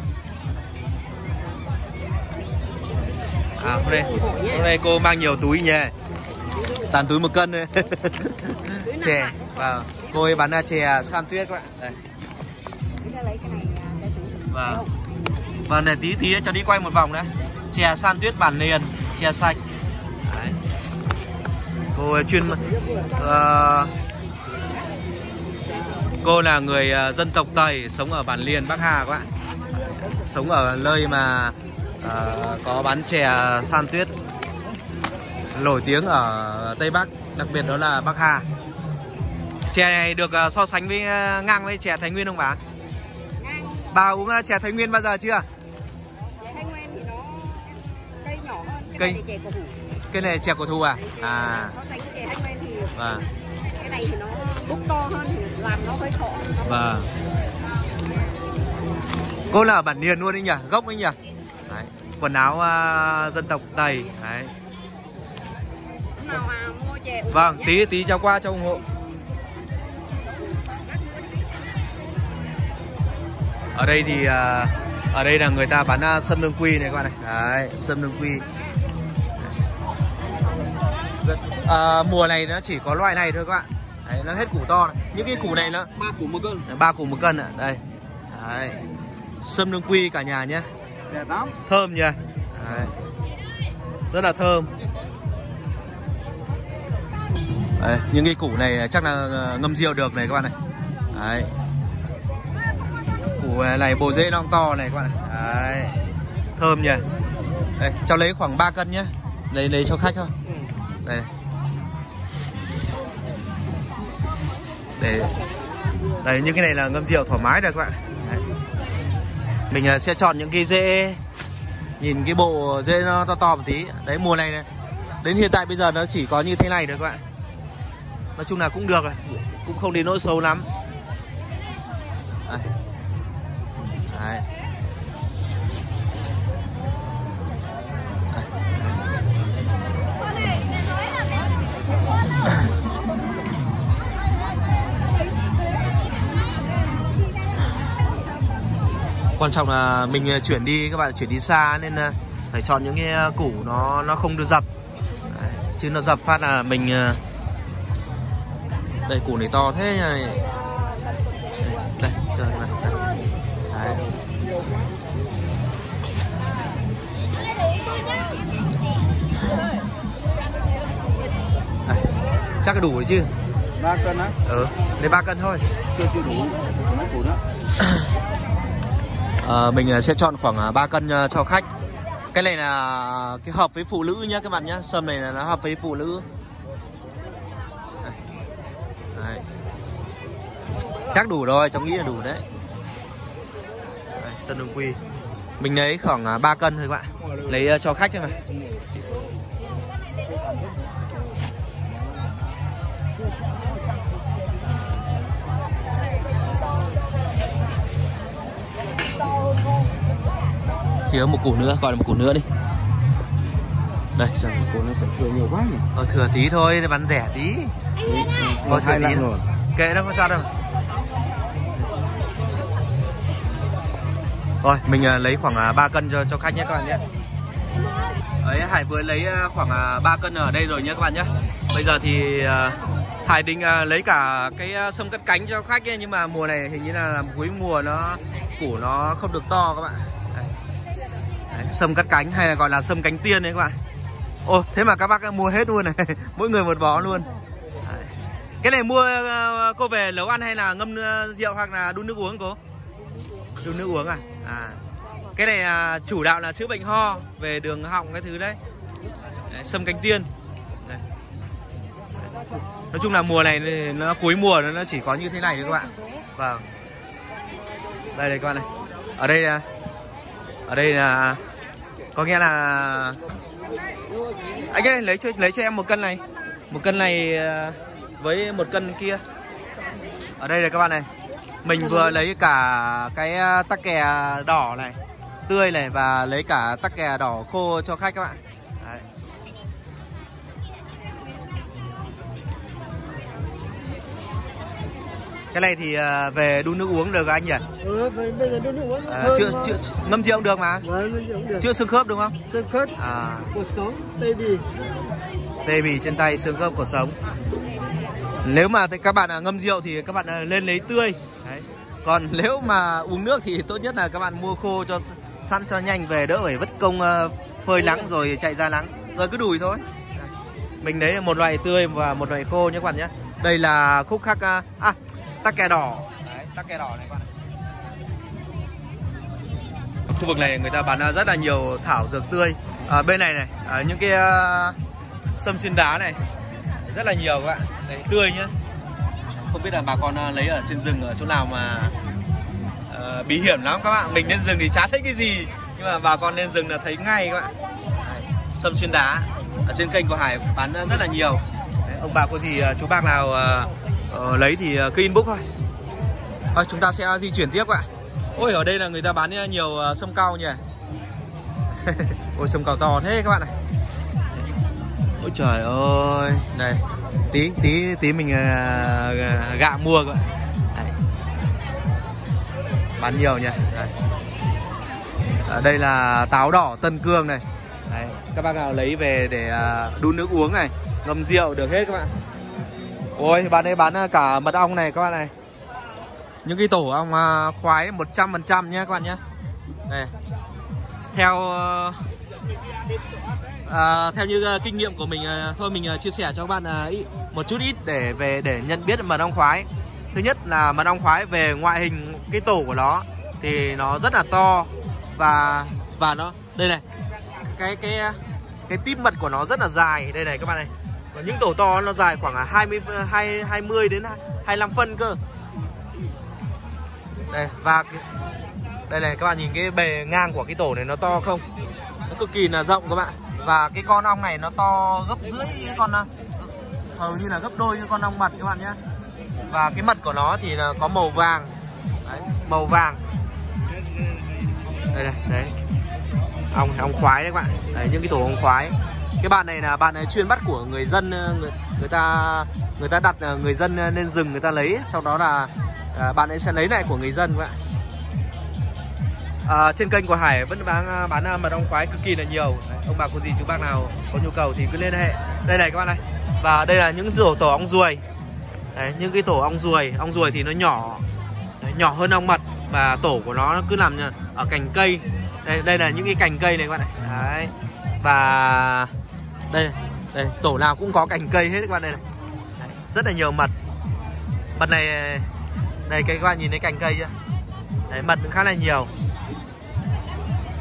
à hôm nay hôm nay cô mang nhiều túi nhỉ toàn túi một cân thôi chè và cô ấy bán là chè san tuyết các bạn đây à. Vâng. Vâng để tí tí cho đi quay một vòng đấy. Chè san tuyết bản liền, chè sạch. Đấy. Cô ấy chuyên ờ, Cô là người ờ, dân tộc Tây sống ở bản liền Bắc Hà các bạn. Sống ở nơi mà ờ, có bán chè san tuyết nổi tiếng ở Tây Bắc, đặc biệt đó là Bắc Hà. Chè này được ờ, so sánh với ngang với chè Thái Nguyên không bà? Bà uống chè Thái Nguyên bao giờ chưa? Cây nhỏ hơn. Cái Cây- này chè cổ thụ à? À, vâng, này thì nó bút to hơn thì làm nó hơi khó vâng. Cô là ở bản Điền luôn đấy nhỉ? Gốc ấy nhỉ? Đấy. Quần áo uh, dân tộc Tây. Đấy. Nào à, mua Vâng, tí tí cho qua cho ủng hộ. Ở đây thì à, ở đây là người ta bán à, sâm lương quy này các bạn này. Đấy, sâm lương quy. Rất- À, mùa này nó chỉ có loại này thôi các bạn. Đấy, nó hết củ to này. Những cái củ này nó ba củ một cân ba củ một cân ạ. Đây. Đấy. Sâm lương quy cả nhà nhé. đẹp lắm Thơm nhỉ. Đấy. Rất là thơm. Đấy, những cái củ này chắc là ờ, ngâm rượu được này các bạn này. Đấy. Củ này bộ rễ nó to này các bạn này. Đấy. Thơm nhỉ. Đây, cháu lấy khoảng 3 cân nhé. Lấy lấy cho khách thôi. Đây. Để Đây những cái này là ngâm rượu thoải mái được các bạn. Đấy. Mình à, sẽ chọn những cái rễ Nhìn cái bộ rễ nó to to một tí Đấy, mùa này này Đến hiện tại bây giờ nó chỉ có như thế này thôi các bạn Nói chung là cũng được rồi Cũng không đến nỗi xấu lắm Đấy. Đấy. Quan trọng là mình ờ, chuyển đi các bạn chuyển đi xa nên ờ, phải chọn những cái ờ, củ nó nó không được dập. Đấy, chứ nó dập phát là mình đây củ này to thế này. Đây, chờ này. Đấy. Đây, chắc là đủ rồi chứ? Ba cân á. Ừ lấy ba cân thôi. Chưa chưa đủ. Mấy củ nữa à, mình ờ, sẽ chọn khoảng ờ, 3 cân cho khách. Cái này là cái hợp với phụ nữ nhá các bạn nhá. Sâm này là nó hợp với phụ nữ. Đấy. Chắc đủ rồi, cháu nghĩ là đủ đấy. Sâm đường quy. Mình lấy khoảng 3 cân thôi các bạn. Lấy cho khách thôi mà. Thiếu một củ nữa, còn một củ nữa đi. Đây, cho một củ nữa. Thừa nhiều quá nhỉ? Ờ, thừa tí thôi, để bán rẻ tí. Có thừa tí. rồi. Kệ đâu có sao đâu. Rồi, mình à, lấy khoảng à, 3 cân cho cho khách nhé các bạn nhé. Đấy, Hải vừa lấy à, khoảng à, 3 cân ở đây rồi nhé các bạn nhé. Bây giờ thì à, Hải định à, lấy cả cái à, sâm cắt cánh cho khách ấy, Nhưng mà mùa này hình như là cuối mùa nó Củ nó không được to các bạn Đấy. Sâm cắt cánh hay là gọi là sâm cánh tiên đấy các bạn Ồ, thế mà các bác mua hết luôn này Mỗi người một bó luôn Đấy. Cái này mua ờ, cô về nấu ăn hay là ngâm ờ, rượu hoặc là đun nước uống cô? Đun nước uống à? À. Cái này à, chủ đạo là chữa bệnh ho về đường họng cái thứ đấy. đấy sâm cánh tiên. Đấy. Nói chung là mùa này nó cuối mùa nó nó chỉ có như thế này thôi các bạn. Vâng. Đây đây các bạn này. Ở đây là ở đây là có nghĩa là anh ơi, lấy cho lấy cho em một cân này. Một cân này ờ, với một cân kia. Ở đây này các bạn này. Mình vừa lấy cả cái ờ, tắc kè đỏ này, tươi này và lấy cả tắc kè đỏ khô cho khách các bạn. Cái này thì à, về đun nước uống được anh nhỉ? Ừ, bây giờ đun nước uống. à, chưa, chưa ngâm rượu được mà. Giờ cũng được. chưa xương khớp đúng không? Sơn khớp, à. cuộc sống, tê bì. tê bì trên tay xương khớp cuộc sống. Nếu mà các bạn à, ngâm rượu thì các bạn à, lên lấy tươi. Đấy. còn nếu mà uống nước thì tốt nhất là các bạn mua khô cho s- sẵn cho nhanh về đỡ phải vất công phơi nắng rồi chạy ra nắng. Rồi cứ đùi thôi. Mình lấy một loại tươi và một loại khô nhé các bạn nhé. Đây là khúc khắc à tắc kè đỏ. Đấy, tắc kè đỏ này các bạn khu vực này người ta bán rất là nhiều thảo dược tươi. À, bên này này à, những cái uh, sâm xuyên đá này rất là nhiều các bạn. Đấy, tươi nhá. Không biết là bà con à, lấy ở trên rừng ở chỗ nào mà uh, bí hiểm lắm các bạn. Mình lên rừng thì chả thấy cái gì. Nhưng mà bà con lên rừng là thấy ngay các bạn. Đấy, sâm xuyên đá. Ở trên kênh của Hải bán rất là nhiều. Đấy, ông bà có gì chú bác nào uh, ờ, lấy thì à, cứ inbox thôi. Thôi chúng ta sẽ di chuyển tiếp bạn. Ôi ở đây là người ta bán nhiều à, sâm cao nhỉ? Ôi sâm cao to thế các bạn này Ôi trời ơi. Đây Tí tí tí mình gạ mua các bạn. Đấy. Bán nhiều nhỉ? Đây. Ở đây là táo đỏ Tân Cương này. Đấy. Các bác nào lấy về để à, đun nước uống này. Ngâm rượu được hết các bạn Ôi bạn ấy bán à, cả mật ong này các bạn này. Những cái tổ ong à, khoái 100% nhé các bạn nhé. Đây Theo ờ, à, theo như à, kinh nghiệm của mình thôi mình chia sẻ cho các bạn ít, một chút ít để về để nhận biết mật ong khoái. Thứ nhất là mật ong khoái về ngoại hình cái tổ của nó thì nó rất là to và và nó đây này cái cái cái tip mật của nó rất là dài. Đây này các bạn này và những tổ to nó dài khoảng 20 20 20 đến 25 phân cơ. Đây và cái- đây này các bạn nhìn cái bề ngang của cái tổ này nó to không? Nó cực kỳ là rộng các bạn. Và cái con ong này nó to gấp rưỡi cái con à, hầu như là gấp đôi cái con ong mật các bạn nhé. Và cái mật của nó thì là có màu vàng. Đấy, màu vàng. Đây này đấy. Ong ong khoái đấy các bạn. Đấy những cái tổ ong khoái cái bạn này là bạn này chuyên bắt của người dân ờ, người, người ta người ta đặt ờ, người dân ờ, lên rừng người ta lấy sau đó là à, bạn ấy sẽ lấy lại của người dân các bạn À, trên kênh của Hải vẫn bán bán mật ong quái cực kỳ là nhiều. Đấy, ông bà cô gì chú bác nào có nhu cầu thì cứ liên hệ. Đây này các bạn này. Và đây là những tổ tổ ong ruồi. Đấy, những cái tổ ong ruồi, ong ruồi thì nó nhỏ Đấy, nhỏ hơn ong mật và tổ của nó, nó cứ nằm ở cành cây. Đây đây là những cái cành cây này các bạn này. Đấy. Và đây đây tổ nào cũng có cành cây hết các bạn đây này. Đấy, rất là nhiều mật. Mật này đây cái các bạn nhìn thấy cành cây chưa? Đấy, mật cũng khá là nhiều.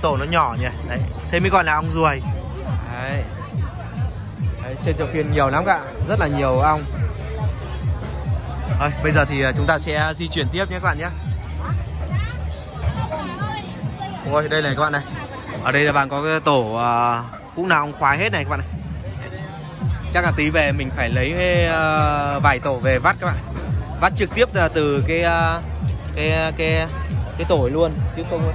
Tổ nó nhỏ nhỉ? Đấy thế mới gọi là ong ruồi. Đấy, đấy trên chợ phiên nhiều lắm cả rất là nhiều ong. Thôi bây giờ thì à, chúng ta sẽ di chuyển tiếp nhé các bạn nhé. Ôi đây này các bạn này. Ở đây là bạn có cái tổ uh, cũng là ong khoái hết này các bạn này chắc là tí về mình phải lấy uh, ờ, vài tổ về vắt các bạn. Vắt trực tiếp ra từ cái uh, cái cái cái tổ luôn chứ không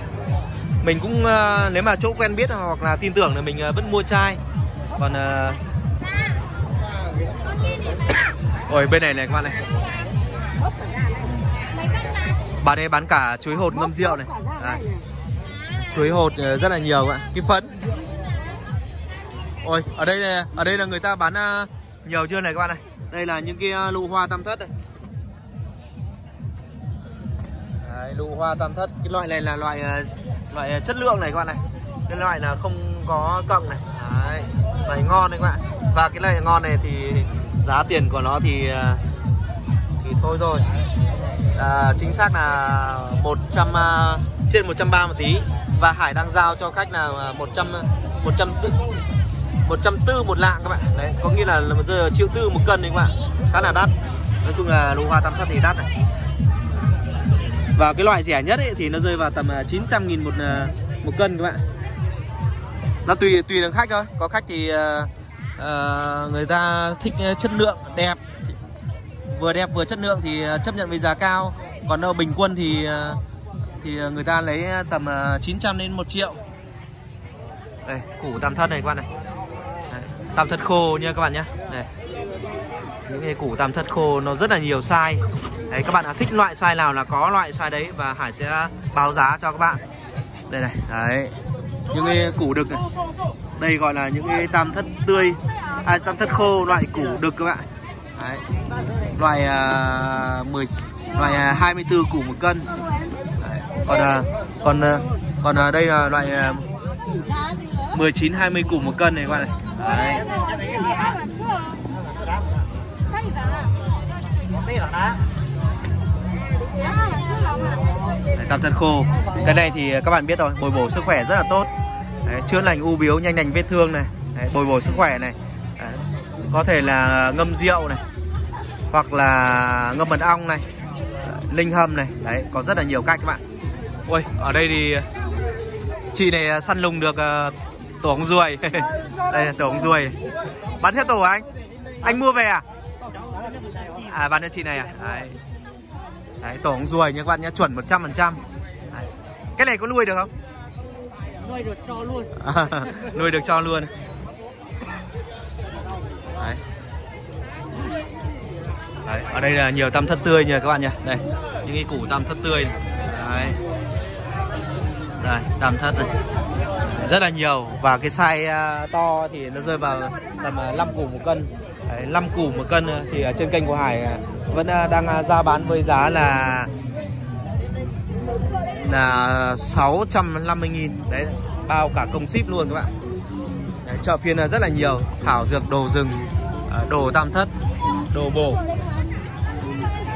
mình cũng uh, nếu mà chỗ quen biết hoặc là tin tưởng thì mình uh, vẫn mua chai. Còn uh... ôi bên này này các bạn này. Bà đây bán cả chuối hột ngâm rượu này. À. chuối hột rất là nhiều các bạn. Cái phấn ôi ở đây này, ở đây là người ta bán à, nhiều chưa này các bạn này? Đây là những cái à, lụ hoa tam thất này. Đấy, lụ hoa tam thất. Cái loại này là loại à, loại chất lượng này các bạn này. Cái loại là không có cọng này. Đấy, loại ngon đấy các bạn. Và cái loại ngon này thì giá tiền của nó thì thì thôi rồi. À, chính xác là 100 trên 130 một tí. Và Hải đang giao cho khách là 100 100 140 một lạng các bạn. Đấy có nghĩa là một triệu tư một cân đấy các bạn. Khá là đắt. Nói chung là lô hoa tam thất thì đắt này. Và cái loại rẻ nhất ấy, thì nó rơi vào tầm à, 900 nghìn một à, một cân các bạn. Nó tùy tùy đường khách thôi. Có khách thì uh, người ta thích chất lượng đẹp. Vừa đẹp vừa chất lượng thì chấp nhận với giá cao. Còn đâu bình quân thì thì người ta lấy tầm 900 đến 1 triệu. Đây củ tam thân này các bạn này tam thất khô nha các bạn nhé này. những cái củ tam thất khô nó rất là nhiều size. Đấy các bạn nào thích loại size nào là có loại size đấy và hải sẽ báo giá cho các bạn. Đây này đấy. Những cái củ đực này. Đây gọi là những cái tam thất tươi à, tam thất khô loại củ đực các bạn. Đấy. loại à, 10 loại à, 24 củ một cân. Đấy. còn à, còn à, còn à, đây là loại à, 19 20 củ một cân này các bạn này đấy. Đấy, tam khô. Cái này thì các bạn biết rồi bồi bổ sức khỏe rất là tốt. Đấy, chữa lành u biếu nhanh lành vết thương này. Đấy, bồi bổ sức khỏe này. Đấy, có thể là ngâm rượu này hoặc là ngâm mật ong này linh hâm này. Đấy có rất là nhiều cách các bạn. Ôi ở đây thì chị này săn lùng được uh, tổ ong ruồi. đây là tổ ong ruồi bán theo tổ à anh anh mua về à à bán cho chị này à đấy Đấy, tổ ong ruồi nha các bạn nhé, chuẩn 100% Đấy. Cái này có nuôi được không? nuôi được cho luôn nuôi được cho luôn Đấy. Đấy, ở đây là nhiều tăm thất tươi nha các bạn nhé Đây, những cái củ tăm thất tươi này. Đấy. Đây, tăm thất này rất là nhiều. Và cái size à, to thì nó rơi vào tầm à, 5 củ một cân. Đấy, 5 củ một cân à, thì ở trên kênh của Hải vẫn đang ra bán với giá là là 650 nghìn. Đấy, bao cả công ship luôn các bạn. Đấy, Chợ phiên rất là nhiều. Thảo dược đồ rừng Đồ tam thất Đồ bổ.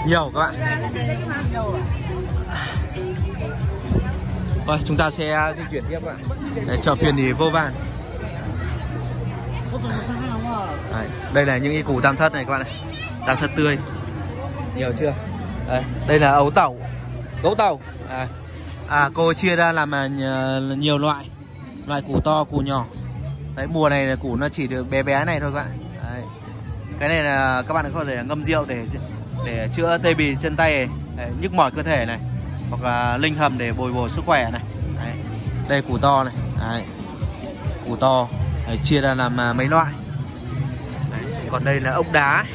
Nhiều các bạn. Rồi chúng ta sẽ di chuyển tiếp các bạn Đấy, Chợ phiên thì vô vàn. Đấy, Đây là những cái củ tam thất này các bạn này Tam thất tươi. Nhiều chưa? Đấy, Đây là ấu tẩu. Gấu tàu à, à cô chia ra làm à, nhiều loại. Loại củ to, củ nhỏ. Đấy mùa này là củ nó chỉ được bé bé này thôi các bạn. Đấy. Cái này là các bạn có thể ngâm rượu để để chữa tê bì chân tay này. Đấy, nhức mỏi cơ thể này hoặc là linh hầm để bồi bổ sức khỏe này Đấy. đây củ to này Đấy. củ to Đấy, chia ra làm à, mấy loại Đấy. còn đây là ốc đá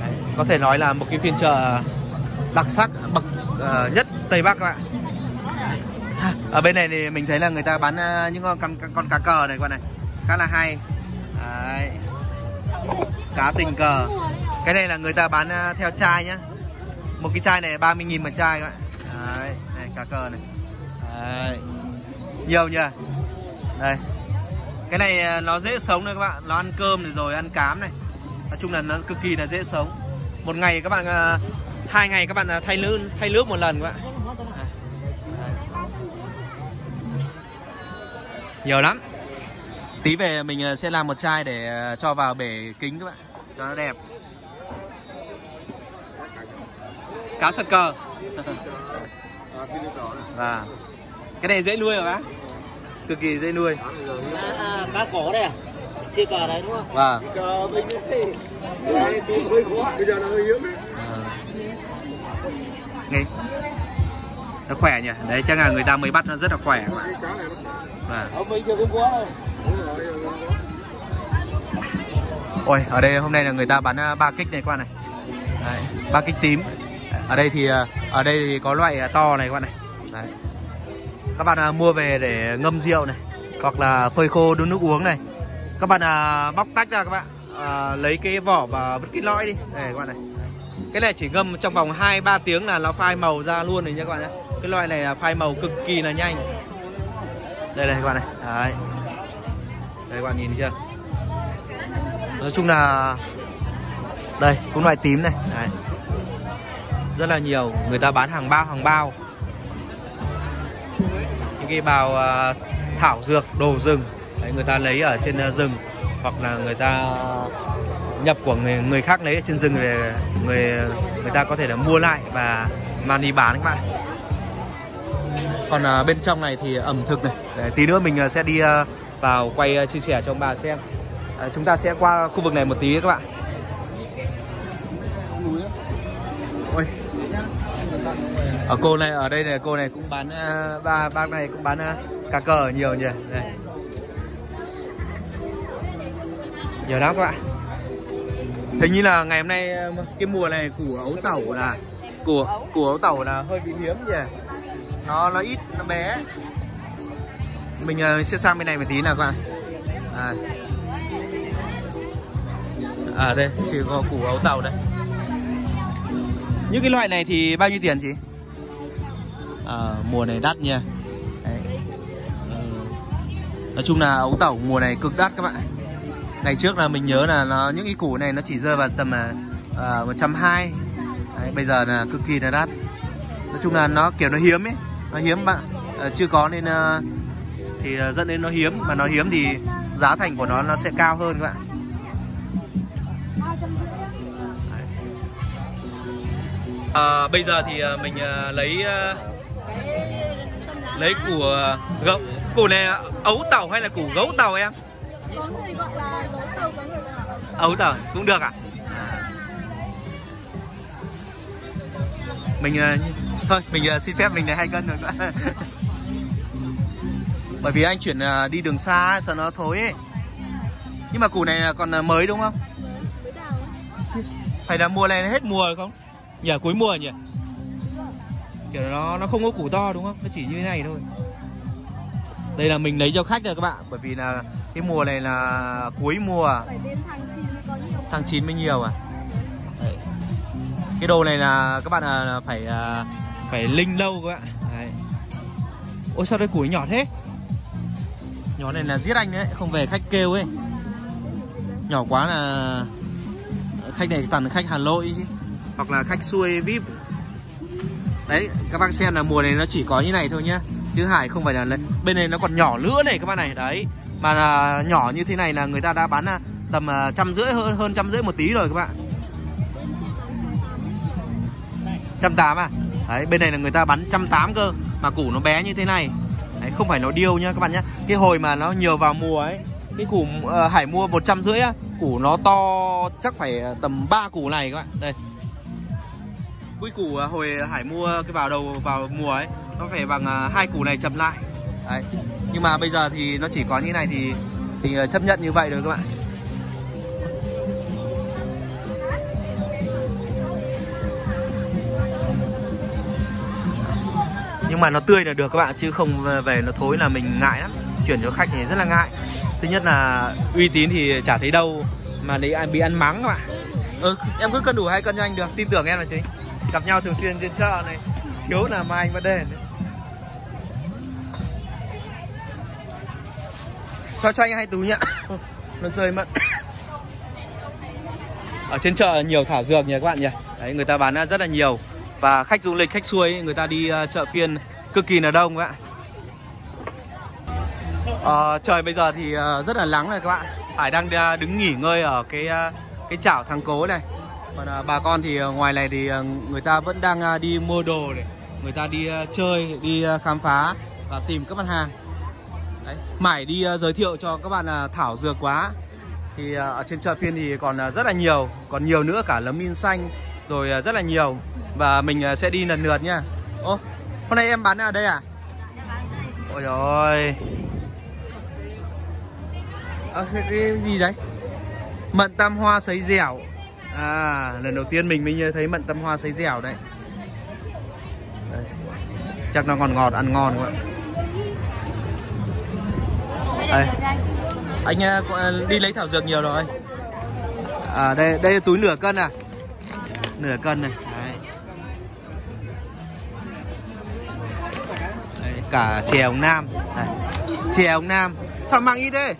Đấy. có thể nói là một cái phiên chợ đặc sắc bậc uh, nhất tây bắc các bạn ở bên này thì mình thấy là người ta bán à, những con con, con cá cờ này các bạn này khá là hay Đấy. cá tình cờ cái này là người ta bán à, theo chai nhá một cái chai này 30.000 một chai các bạn cá cờ này. Đấy. nhiều nhỉ đây. Cái này à, nó dễ sống này các bạn. Nó ăn cơm này rồi ăn cám này. Nói chung là nó cực kỳ là dễ sống. Một ngày các bạn à, hai ngày các bạn à, thay nước thay nước một lần các bạn. Nhiều lắm. Tí về mình sẽ làm một chai để cho vào bể kính các bạn. Cho nó đẹp. Cá sật cờ Và cái này dễ nuôi hả bác? Cực kỳ dễ nuôi. À, à, cá cổ đây à? Xia cờ đấy đúng không? Khó. Bây giờ là hơi hiếm đấy. nghe. Nó khỏe nhỉ? Đấy chắc là người ta mới bắt nó rất là khỏe. Nó đúng rồi. ôi ở đây hôm nay là người ta bán à, ba kích này bạn này. Ba kích tím ở đây thì ờ, ở đây thì có loại ờ, to này các bạn này đấy. các bạn à, mua về để ngâm rượu này hoặc là phơi khô đun nước uống này các bạn à, bóc tách ra các bạn à, lấy cái vỏ và vứt cái lõi đi này các bạn này cái này chỉ ngâm trong vòng 2 3 tiếng là nó phai màu ra luôn rồi nha các bạn nhé. Cái loại này là phai màu cực kỳ là nhanh. Đây này các bạn này. Đấy. Đây các bạn nhìn thấy chưa? Nói chung là đây, cũng loại tím này. Đấy. Rất là nhiều, người ta bán hàng bao hàng bao. Những cái bao à, thảo dược, đồ rừng Đấy, người ta lấy ở trên à, rừng hoặc là người ta nhập của người, người khác lấy ở trên rừng để người người ta có thể là mua lại và mang đi bán các bạn. Còn à, bên trong này thì ẩm thực này. Để tí nữa mình sẽ đi à, vào quay à, chia sẻ cho ông bà xem. À, chúng ta sẽ qua khu vực này một tí các bạn. Ôi ở cô này ở đây này cô này cũng bán uh, ba bác này cũng bán ờ, uh, cá cờ nhiều nhỉ? Đây. nhiều lắm các bạn. Hình như là ngày hôm nay cái mùa này củ ấu tẩu là củ củ ấu tẩu là hơi bị hiếm nhỉ? Nó nó ít nó bé. Mình uh, sẽ sang bên này một tí nào các bạn. À. à đây chỉ có củ ấu tàu đây. Những cái loại này thì bao nhiêu tiền chị? À, mùa này đắt nha. Đấy. Ừ. nói chung là ấu tẩu mùa này cực đắt các bạn. Ngày trước là mình nhớ là nó những cái củ này nó chỉ rơi vào tầm uh, một trăm hai. Bây giờ là cực kỳ là đắt. Nói chung là nó kiểu nó hiếm ấy. Nó hiếm bạn. À, chưa có nên à, thì dẫn đến nó hiếm. Mà nó hiếm thì giá thành của nó nó sẽ cao hơn các bạn. À, bây giờ thì mình lấy lấy củ uh, gấu củ này ấu tàu hay là củ gấu tàu em? Có người gọi là gấu tàu có người gọi là ấu tàu. Cũng được à? mình uh, thôi mình uh, xin phép mình này hai cân rồi bởi vì anh chuyển đi đường xa sợ nó thối ấy. Nhưng mà củ này còn mới đúng không? Phải là mùa này hết mùa rồi không? Nhỉ cuối mùa nhỉ kiểu nó nó không có củ to đúng không? Nó chỉ như thế này thôi. Đây là mình lấy cho khách rồi các bạn bởi vì là cái mùa này là cuối mùa. Tháng 9 mới nhiều. À? Đấy. cái đồ này là các bạn là phải à, phải linh lâu các bạn. Đấy. ôi sao đây củi nhỏ thế? Nhỏ này là giết anh đấy không về khách kêu ấy. Nhỏ quá là khách này toàn là khách Hà Nội chứ. Hoặc là khách xuôi vip đấy các bác xem là mùa này nó chỉ có như này thôi nhá. Chứ hải không phải là bên này nó còn nhỏ nữa này các bạn này. Đấy mà là nhỏ như thế này là người ta đã bán là tầm à, trăm rưỡi hơn hơn trăm rưỡi một tí rồi các bạn. Trăm tám à? Đấy bên này là người ta bán trăm tám cơ mà củ nó bé như thế này. Đấy, không phải nó điêu nhá các bạn nhá, cái hồi mà nó nhiều vào mùa ấy cái củ uh, hải mua một trăm rưỡi á củ nó to chắc phải à, tầm 3 củ này các bạn. Đây Quy củ à, hồi Hải mua cái vào đầu vào mùa ấy Nó phải bằng à, hai củ này chậm lại. Đấy. Nhưng mà bây giờ thì nó chỉ có như này thì thì à, chấp nhận như vậy rồi các bạn. Nhưng mà nó tươi là được các bạn Chứ không về nó thối là mình ngại lắm. Chuyển cho khách thì rất là ngại. Thứ nhất là uy tín thì chả thấy đâu Mà đấy bị ăn mắng các bạn. Ừ, Em cứ cân đủ hai cân cho anh được Tin tưởng em là chính gặp nhau thường xuyên trên chợ này. Thiếu là mai anh vẫn đền cho cho anh hai túi nhá. Nó rơi mất. Ở trên chợ nhiều thảo dược nhỉ các bạn nhỉ? Đấy người ta bán rất là nhiều. Và khách du lịch khách xuôi người ta đi ờ, chợ phiên cực kỳ là đông các bạn. Uh, trời bây giờ thì ờ, rất là nắng rồi các bạn. Hải đang đứng nghỉ ngơi ở cái cái chảo thằng cố này còn à, bà con thì à, ngoài này thì à, người ta vẫn đang à, đi mua đồ này người ta đi chơi đi khám phá và tìm các mặt hàng. Đấy. mải đi giới thiệu cho các bạn thảo dược quá. Thì ở trên chợ phiên thì còn rất là nhiều còn nhiều nữa cả lấm minh xanh rồi rất là nhiều. Và mình sẽ đi lần lượt nha. Ô hôm nay em bán ở đây à? Ôi rồi à, ờ, cái gì đấy? Mận tam hoa sấy dẻo. À lần đầu tiên mình mới thấy mận tâm hoa sấy dẻo đấy. đấy. Chắc nó còn ngọt ăn ngon quá. Đây. Anh à, à, đi lấy thảo dược nhiều rồi. À đây đây là túi nửa cân à? Nửa cân này đấy. Đấy, Cả chè ông Nam. Đây. Chè ông Nam. Sao mang ít thế?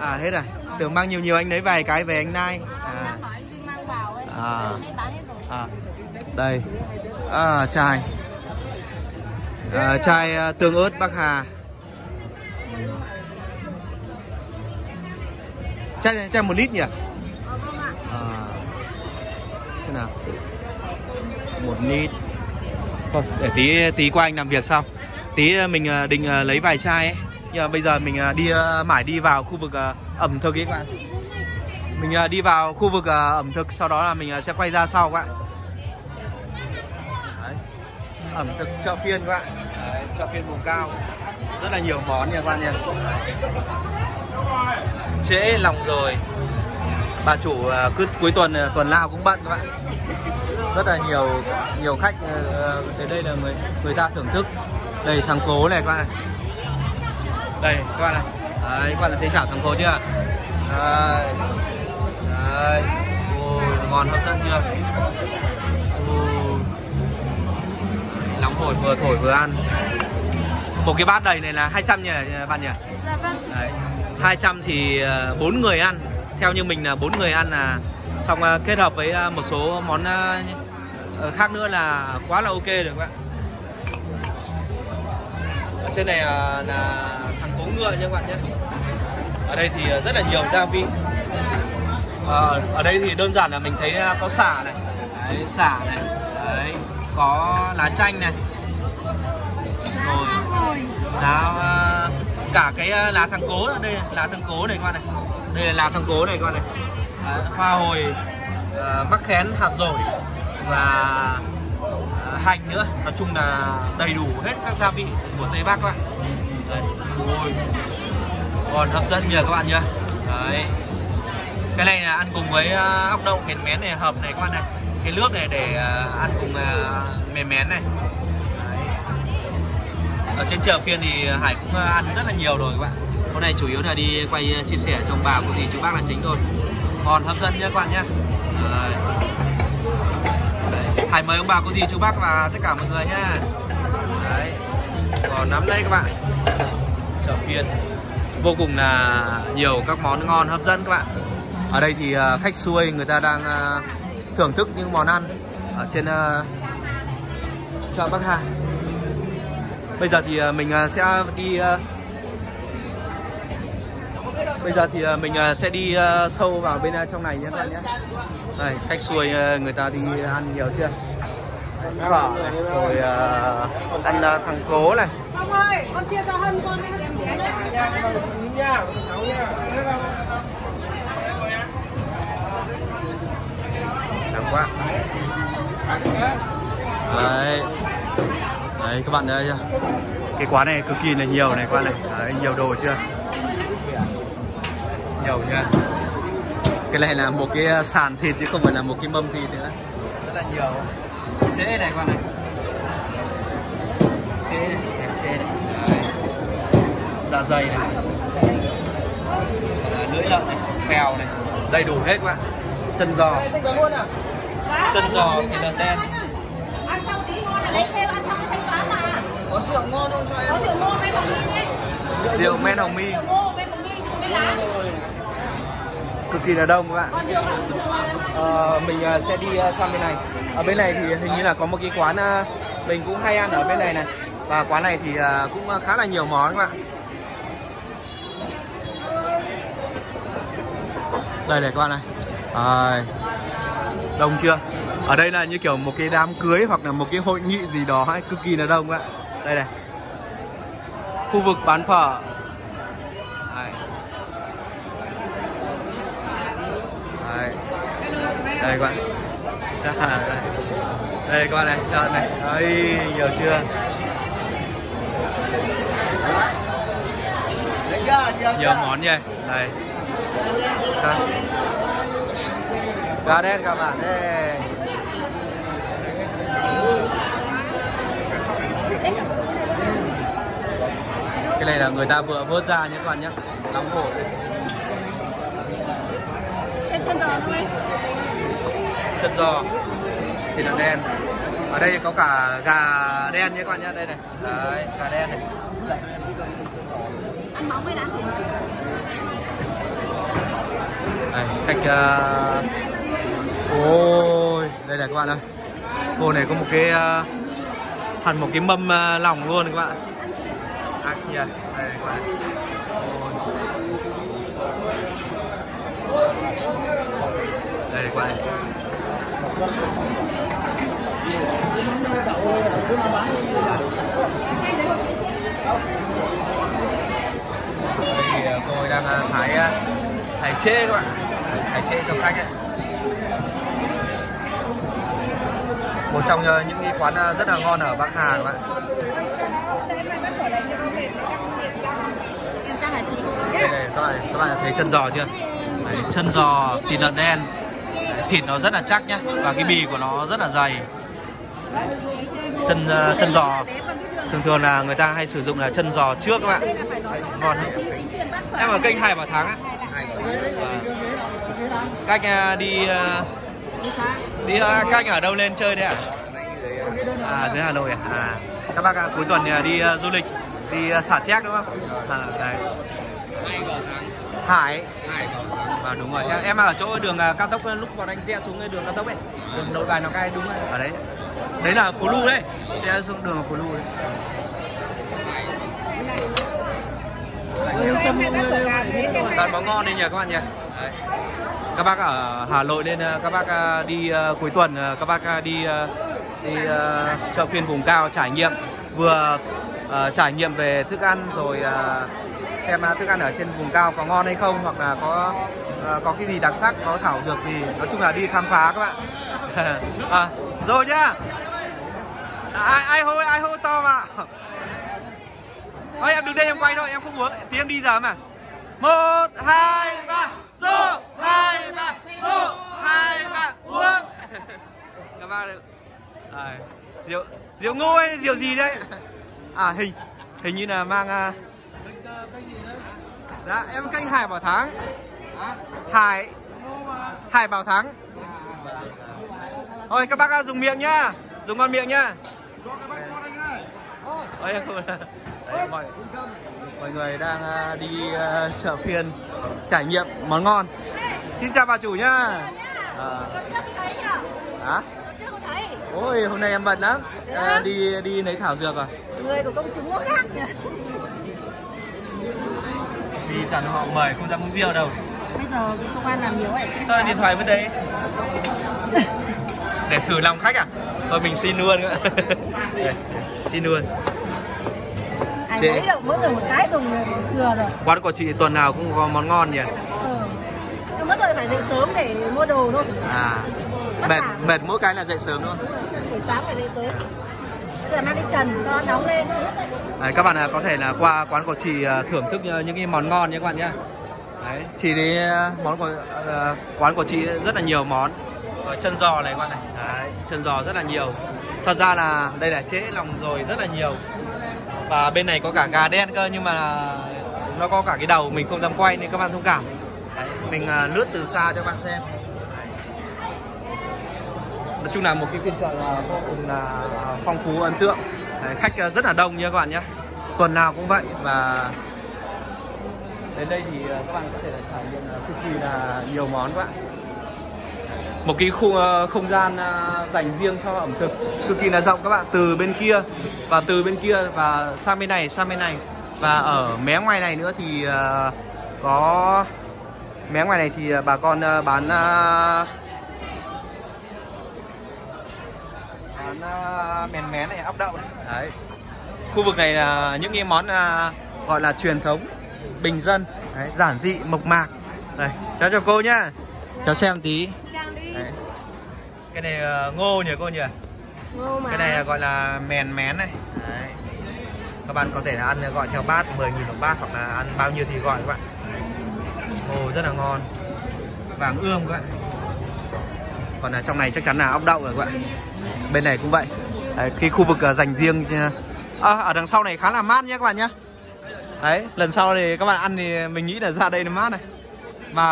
À hết rồi tưởng mang nhiều nhiều anh lấy vài cái về anh nai. À. à, à. đây. À, chai. À, chai à, tương ớt bắc hà. Chai này chai một lít nhỉ? À, xem nào. Một lít. Thôi để tí tí qua anh làm việc sau. Tí mình à, định à, lấy vài chai ấy nhưng mà bây giờ mình à, đi à, mãi đi vào khu vực à, ẩm thực ấy các bạn. Mình đi vào khu vực ẩm thực sau đó là mình sẽ quay ra sau các bạn. Đấy. ẩm thực chợ phiên các bạn. Đấy, chợ phiên vùng cao. Rất là nhiều món nha các bạn nha. Trễ lòng rồi. Bà chủ cứ cuối tuần tuần nào cũng bận các bạn. Rất là nhiều nhiều khách đến đây là người người ta thưởng thức. Đây thằng cố này các bạn này đây các bạn này. Đấy các bạn là thấy chảo thằng cố chưa? Đây đấy. Ôi, ngon hấp dẫn chưa? Ôi. nóng hổi vừa thổi vừa ăn. Một cái bát đầy này là 200 nhỉ bạn nhỉ? Dạ vâng. Đấy. 200 thì ờ, bốn người ăn. Theo như mình là bốn người ăn là xong ờ, kết hợp với ờ, một số món khác nữa là quá là ok rồi các bạn. Ở trên này là ngựa nha các bạn nhé. Ở đây thì ờ, rất là nhiều gia vị. À, ở đây thì đơn giản là mình thấy ờ, có xả này đấy, xả này đấy có lá chanh này. Rồi lá cả cái lá thằng cố ở đây lá thằng cố này con này. Đây là lá thằng cố này con này. Đấy, hoa hồi mắc khén hạt dổi và hành nữa. Nói chung là đầy đủ hết các gia vị của tây bắc các bạn ôi. Còn hấp dẫn nhờ các bạn nhá. Đấy. Cái này là ăn cùng với à, ốc đậu mềm mén này, hợp này các bạn này. Cái nước này để à, ăn cùng à, mềm mén này. Đấy. Ở trên chợ phiên thì Hải cũng ăn rất là nhiều rồi các bạn. Hôm nay chủ yếu là đi quay chia sẻ trong bà của dì chú bác là chính thôi. Còn hấp dẫn nhé các bạn nhé Đấy. Đấy. Hải mời ông bà cô dì chú bác và tất cả mọi người nhá. Đấy. còn nắm đây các bạn chợ phiên. Vô cùng là nhiều các món ngon hấp dẫn các bạn. Ở đây thì ờ, khách xuôi người ta đang ờ, thưởng thức những món ăn ở trên ờ, chợ Bắc Hà. Bây giờ thì mình sẽ đi Bây giờ thì mình sẽ đi sâu vào bên trong này nhé các bạn nhé. Đây, khách xuôi người ta đi ăn nhiều chưa? Phở này, rồi ờ, ăn ờ, thằng cố này. Ông ơi, con chia cho Hân con với. Nắng quá. Đấy. Đấy các bạn thấy chưa Cái quán này cực kỳ là nhiều này các bạn này. Đấy, nhiều đồ chưa? Nhiều chưa Cái này là một cái sàn thịt chứ không phải là một cái mâm thịt nữa. Rất là nhiều Trễ này các bạn này. Trễ này, đẹp trễ này. Đấy. Dạ dày này. À, Lưỡi lợn này, phèo này. Đầy đủ hết các bạn. Chân giò. Chân giò thì lợn đen. Ăn xong tí ngon là lấy thêm, ăn xong thanh toán mà. Có rượu ngon không cho em? Có rượu ngô với hồng mi nhé. Rượu men hồng mi. Rượu ngô với hồng mi, với lá. cực kỳ là đông các bạn. Ờ, mình ờ, sẽ đi ờ, sang bên này ở bên này thì hình như là có một cái quán à, mình cũng hay ăn ở bên này này. Và quán này thì à, cũng à, khá là nhiều món các bạn đây này các bạn này. À, đông chưa? Ở đây là như kiểu một cái đám cưới hoặc là một cái hội nghị gì đó hay cực kỳ là đông các bạn đây này. Khu vực bán phở. Đây. Đây. đây các bạn. Dạ. đây. các bạn này lợn này. Đây nhiều chưa? Nhiều món nhỉ? Này, dạ. gà đen các bạn đây. Cái này là người ta vừa vớt ra nhé các bạn nhé. Nóng hổi. Này. Thêm chân giò thôi chân giò thịt lợn đen. Ở đây có cả gà đen nhé các bạn nhé. Đây này. Đấy gà đen này. Ăn móng đã. đây khách uh... ôi đây là các bạn ơi. Cô này có một cái uh... hẳn một cái mâm uh, lòng luôn các bạn. À kìa đây này các bạn đây này các bạn thì ờ, cô đang ờ, thái thái ờ, chê các bạn. Thái chê cho khách ấy. Một trong ờ, những cái quán rất là ngon ở Bắc Hà các bạn. Đây này các bạn các bạn thấy chân giò chưa? Đấy, chân giò thịt lợn đen thịt nó rất là chắc nhá và cái bì của nó rất là dày. Chân ờ, chân giò. Thường thường là người ta hay sử dụng là chân giò trước các bạn. Ngon hơn. Em ở kênh hai vào tháng á. Cách ờ, đi ờ, đi cách ở đâu lên chơi đấy à à dưới Hà Nội à, à. Các bác cuối tuần đi du lịch đi uh, xả chét đúng không? À, đấy. Hải. À, đúng rồi. Em, em ở chỗ đường à, cao tốc à, lúc bọn anh rẽ xuống cái đường cao tốc ấy. Đường nội bài nó cai đúng rồi. Ở đấy. Đấy là phố lu đấy. Xe xuống đường phố lu đấy. Toàn món ngon đấy nhỉ các bạn nhỉ? Đấy. các bác ở Hà Nội nên à, các bác đi cuối tuần các bác đi đi chợ phiên vùng cao trải nghiệm. Vừa à, trải nghiệm về thức ăn rồi à, xem à, thức ăn ở trên vùng cao có ngon hay không hoặc là có ờ, có cái gì đặc sắc có thảo dược gì. Nói chung là đi khám phá các bạn. À, rồi nhá. Ai ai hô ai hô to mà. Thôi em đứng đây em quay thôi em không uống thì em đi giờ mà. Một hai ba. Số hai ba. Số hai ba. Uống. Các bác được à, rượu rượu ngô hay rượu gì đấy? À hình. Hình như là mang uh, dạ em kênh hải bảo thắng. Hải. Hải bảo thắng. Thôi các bác dùng miệng nhá. Dùng ngon miệng nhá. Ôi, Đấy, mọi, mọi người đang à, đi à, chợ phiên trải nghiệm món ngon. Xin chào bà chủ nhá. À, hả? Ôi hôm nay em bận lắm. À, đi đi lấy thảo dược à? Người của công chúng nó khác nhỉ. Đi tận họ mời không dám uống rượu đâu Bây giờ công an làm nhiều ấy. sao lại điện thoại bên đấy để thử lòng khách à thôi mình xin luôn. Đây, xin luôn Anh Chị. được mỗi người một cái dùng rồi thừa rồi. quán của chị tuần nào cũng có món ngon nhỉ Ừ. Mất rồi phải dậy sớm để mua đồ thôi. à mệt mệt mỗi cái là dậy sớm đúng không Buổi sáng phải dậy sớm. Giờ mang đi trần cho nó nóng lên. Đấy, các bạn à, có thể là qua quán của chị à, thưởng thức à, những cái món ngon nhé các bạn nhé. Đấy, chị đi à, món của quán của chị rất là nhiều món. Chân giò này các bạn này. Đấy, chân giò rất là nhiều. Thật ra là đây là chế lòng rồi rất là nhiều. Và bên này có cả gà đen cơ nhưng mà nó có cả cái đầu mình không dám quay nên các bạn thông cảm. Đấy, mình lướt từ xa cho các bạn xem nói chung là một cái phiên chợ là vô cùng là à, phong phú ấn tượng. Đấy, khách à, rất là đông nha các bạn nhé. Tuần nào cũng vậy và đến đây thì à, các bạn có thể là trải nghiệm cực kỳ là nhiều món các bạn. Một cái khu không gian dành riêng cho ẩm thực cực kỳ là rộng các bạn từ bên kia và từ bên kia và sang bên này sang bên này. Và ở mé ngoài này nữa thì có mé ngoài này thì bà con bán ờ, bán ờ, mén này ốc đậu này đấy khu vực này là những cái món ờ, gọi là truyền thống bình dân đấy, giản dị mộc mạc đây chào chào cô nhá cháu xem tí. Đấy. Cái này ờ, ngô nhỉ cô nhỉ? Ngô mà. Cái này gọi là mèn mén này. Đấy. Các bạn có thể là ăn gọi theo bát 10 nghìn một bát hoặc là ăn bao nhiêu thì gọi các bạn. Ngô rất là ngon. Vàng ươm các bạn. Còn ở trong này chắc chắn là ốc đậu rồi các bạn. Bên này cũng vậy. Đấy, cái khu vực ờ, dành riêng à, ở đằng sau này khá là mát nhé các bạn nhé. Đấy, lần sau thì các bạn ăn thì mình nghĩ là ra đây là mát này mà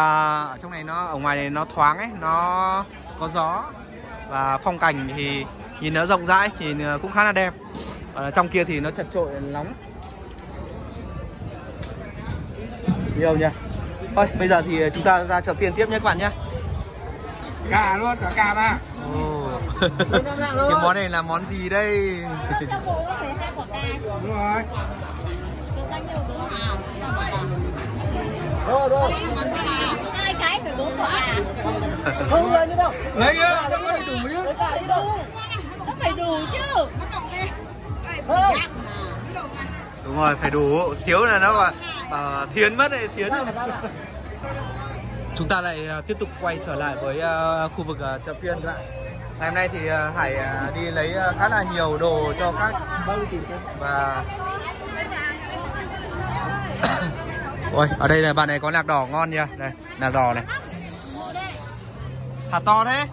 ở trong này nó ở ngoài này nó thoáng ấy nó có gió và phong cảnh thì nhìn nó rộng rãi thì cũng khá là đẹp ở trong kia thì nó chật trội nóng nhiều nhỉ thôi bây giờ thì chúng ta ra chợ phiên tiếp nhé các bạn nhé Cà luôn, cả cà ba. Cái món này là món gì đây. Đúng rồi. Đúng không? Hai cái phải bốn quả. Không lên chứ đâu. Lấy á, nó phải đủ chứ. Nó phải đủ chứ. đúng rồi phải đủ thiếu là nó là uh, thiến mất đấy thiến chúng ta lại uh, tiếp tục quay trở lại với uh, khu vực uh, chợ phiên các bạn ngày hôm nay thì uh, hải uh, đi lấy uh, khá là nhiều đồ cho khách và ôi ở đây là bạn này có lạc đỏ ngon nha này lạc đỏ này. Hạt to thế.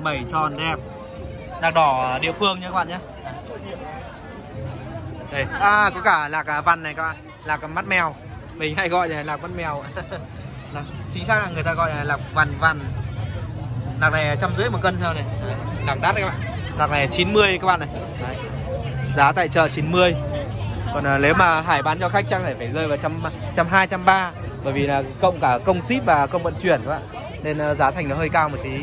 Mẩy tròn đẹp. Lạc đỏ địa phương nha các bạn nhé. Đây. À có cả lạc à, văn này các bạn. Lạc mắt mèo. Mình hay gọi là lạc mắt mèo. Lạc, chính xác là người ta gọi là lạc văn văn Đằng này trăm rưỡi một cân sao này. Đấy, đắt đấy các bạn. Đằng này 90 các bạn này. Đấy. giá tại chợ 90 còn à, nếu mà hải bán cho khách chắc phải phải rơi vào trăm trăm hai trăm ba. Bởi vì là cộng cả công ship và công vận chuyển các bạn. Nên à, giá thành nó hơi cao một tí.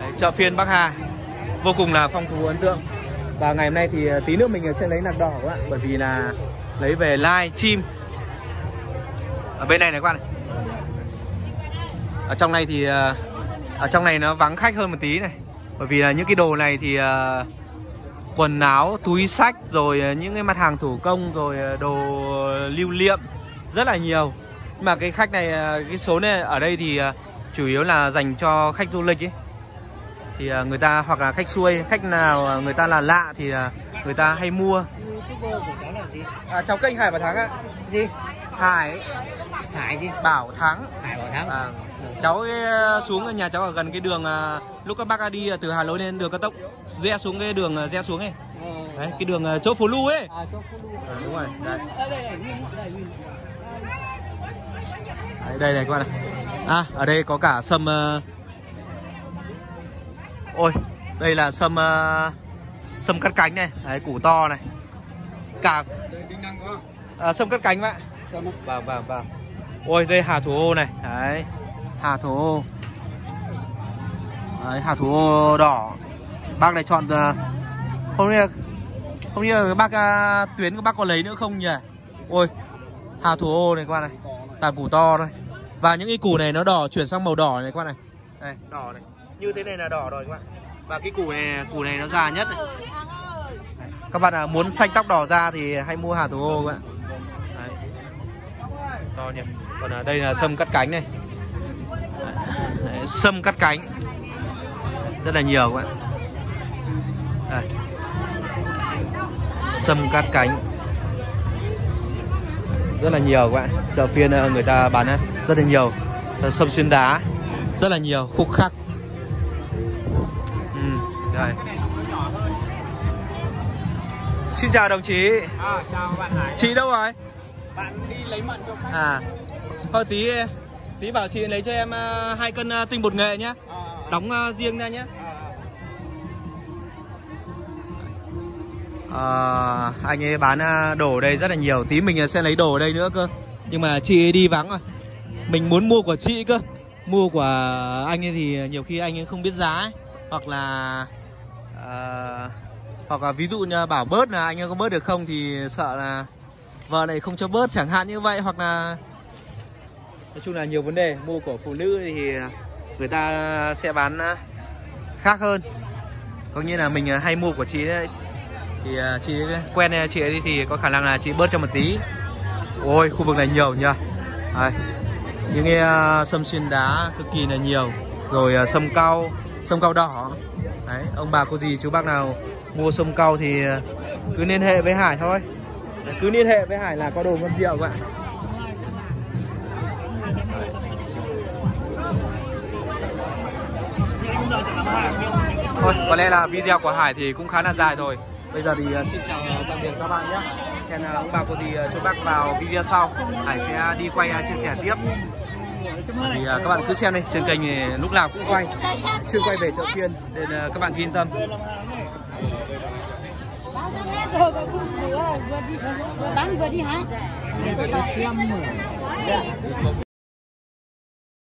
Đấy, chợ phiên Bắc Hà. Vô cùng là phong phú ấn tượng. Và ngày hôm nay thì à, tí nữa mình à, sẽ lấy nạc đỏ các bạn. Bởi vì là lấy về live chim. Ở bên này này các bạn này. ở trong này thì à, ở trong này nó vắng khách hơn một tí này. Bởi vì là những cái đồ này thì uh, quần áo túi sách rồi những cái mặt hàng thủ công rồi đồ lưu niệm rất là nhiều. Nhưng mà cái khách này cái số này ở đây thì chủ yếu là dành cho khách du lịch ấy. Thì người ta hoặc là khách xuôi khách nào người ta là lạ thì người ta hay mua. À, trong kênh hải bảo thắng á gì? Hải. Hải gì bảo thắng. Hải bảo thắng. À, cháu xuống nhà cháu ở gần cái đường lúc các bác đi từ Hà Nội lên đường cao tốc rẽ xuống cái đường rẽ xuống ấy. Đấy cái đường chỗ phố Lu ấy. À. À, đúng rồi đấy. đấy đây này các bạn này à ở đây có cả sâm ôi đây là sâm sâm cắt cánh này đấy củ to này. Cả à, sâm cắt cánh bạn vâng vâng vâng. Ôi đây hà thủ ô này đấy hà thủ ô. Đấy, hà thủ ô đỏ. Bác này chọn ờ, không biết không biết bác à, tuyến của bác có lấy nữa không nhỉ? Ôi hà thủ ô này các bạn này. Tàn củ to đây và những cái củ này nó đỏ chuyển sang màu đỏ này các bạn này. Đây đỏ này. Như thế này là đỏ rồi các bạn. Và cái củ này củ này nó già nhất này. các bạn à, muốn xanh tóc đỏ ra thì hãy mua hà thủ ô các bạn. Đấy. to nhỉ. Còn ở đây là sâm cắt cánh này. Đấy, sâm cắt cánh. Rất là nhiều các bạn. Đây. sâm cắt cánh. Rất là nhiều các bạn. Chợ phiên người ta bán rất là nhiều. Sâm xuyên đá. Rất là nhiều. Khúc khắc. Ừ, đây. xin chào đồng chí. À, chào bạn Hải. Chị đâu rồi? Bạn đi lấy mận cho khách. À thôi tí tí bảo chị lấy cho em hai cân tinh bột nghệ nhé à, đóng riêng ra nhé à, anh ấy bán đồ ở đây rất là nhiều. Tí mình sẽ lấy đồ ở đây nữa cơ. Nhưng mà chị ấy đi vắng rồi. Mình muốn mua của chị cơ. Mua của anh ấy thì nhiều khi anh ấy không biết giá ấy. hoặc là uh, hoặc là ví dụ như bảo bớt là anh ấy có bớt được không thì sợ là vợ này không cho bớt chẳng hạn như vậy. Hoặc là nói chung là nhiều vấn đề. Mua của phụ nữ thì người ta sẽ bán à, khác hơn. Có nghĩa là mình à, hay mua của chị ấy thì à, chị quen chị ấy thì có khả năng là chị bớt cho một tí. Ôi khu vực này nhiều nhỉ? À, những cái sâm xuyên đá cực kỳ là nhiều. Rồi sâm cao sâm cao đỏ. Đấy ông bà cô gì chú bác nào mua sâm cao thì cứ liên hệ với Hải thôi. Cứ liên hệ với Hải là có đồ ngon rượu các bạn. Thôi có lẽ là video của Hải thì cũng khá là dài rồi. Bây giờ thì uh, xin chào à, tạm biệt các bạn nhé. Hẹn uh, ông bà cô thì uh, cho bác vào video sau. Hải sẽ đi quay uh, chia sẻ tiếp. Thì uh, các bạn cứ xem đi Trên kênh thì lúc nào cũng quay. Chuyên quay về chợ phiên Nên uh, các bạn yên tâm. Bán vừa đi hả?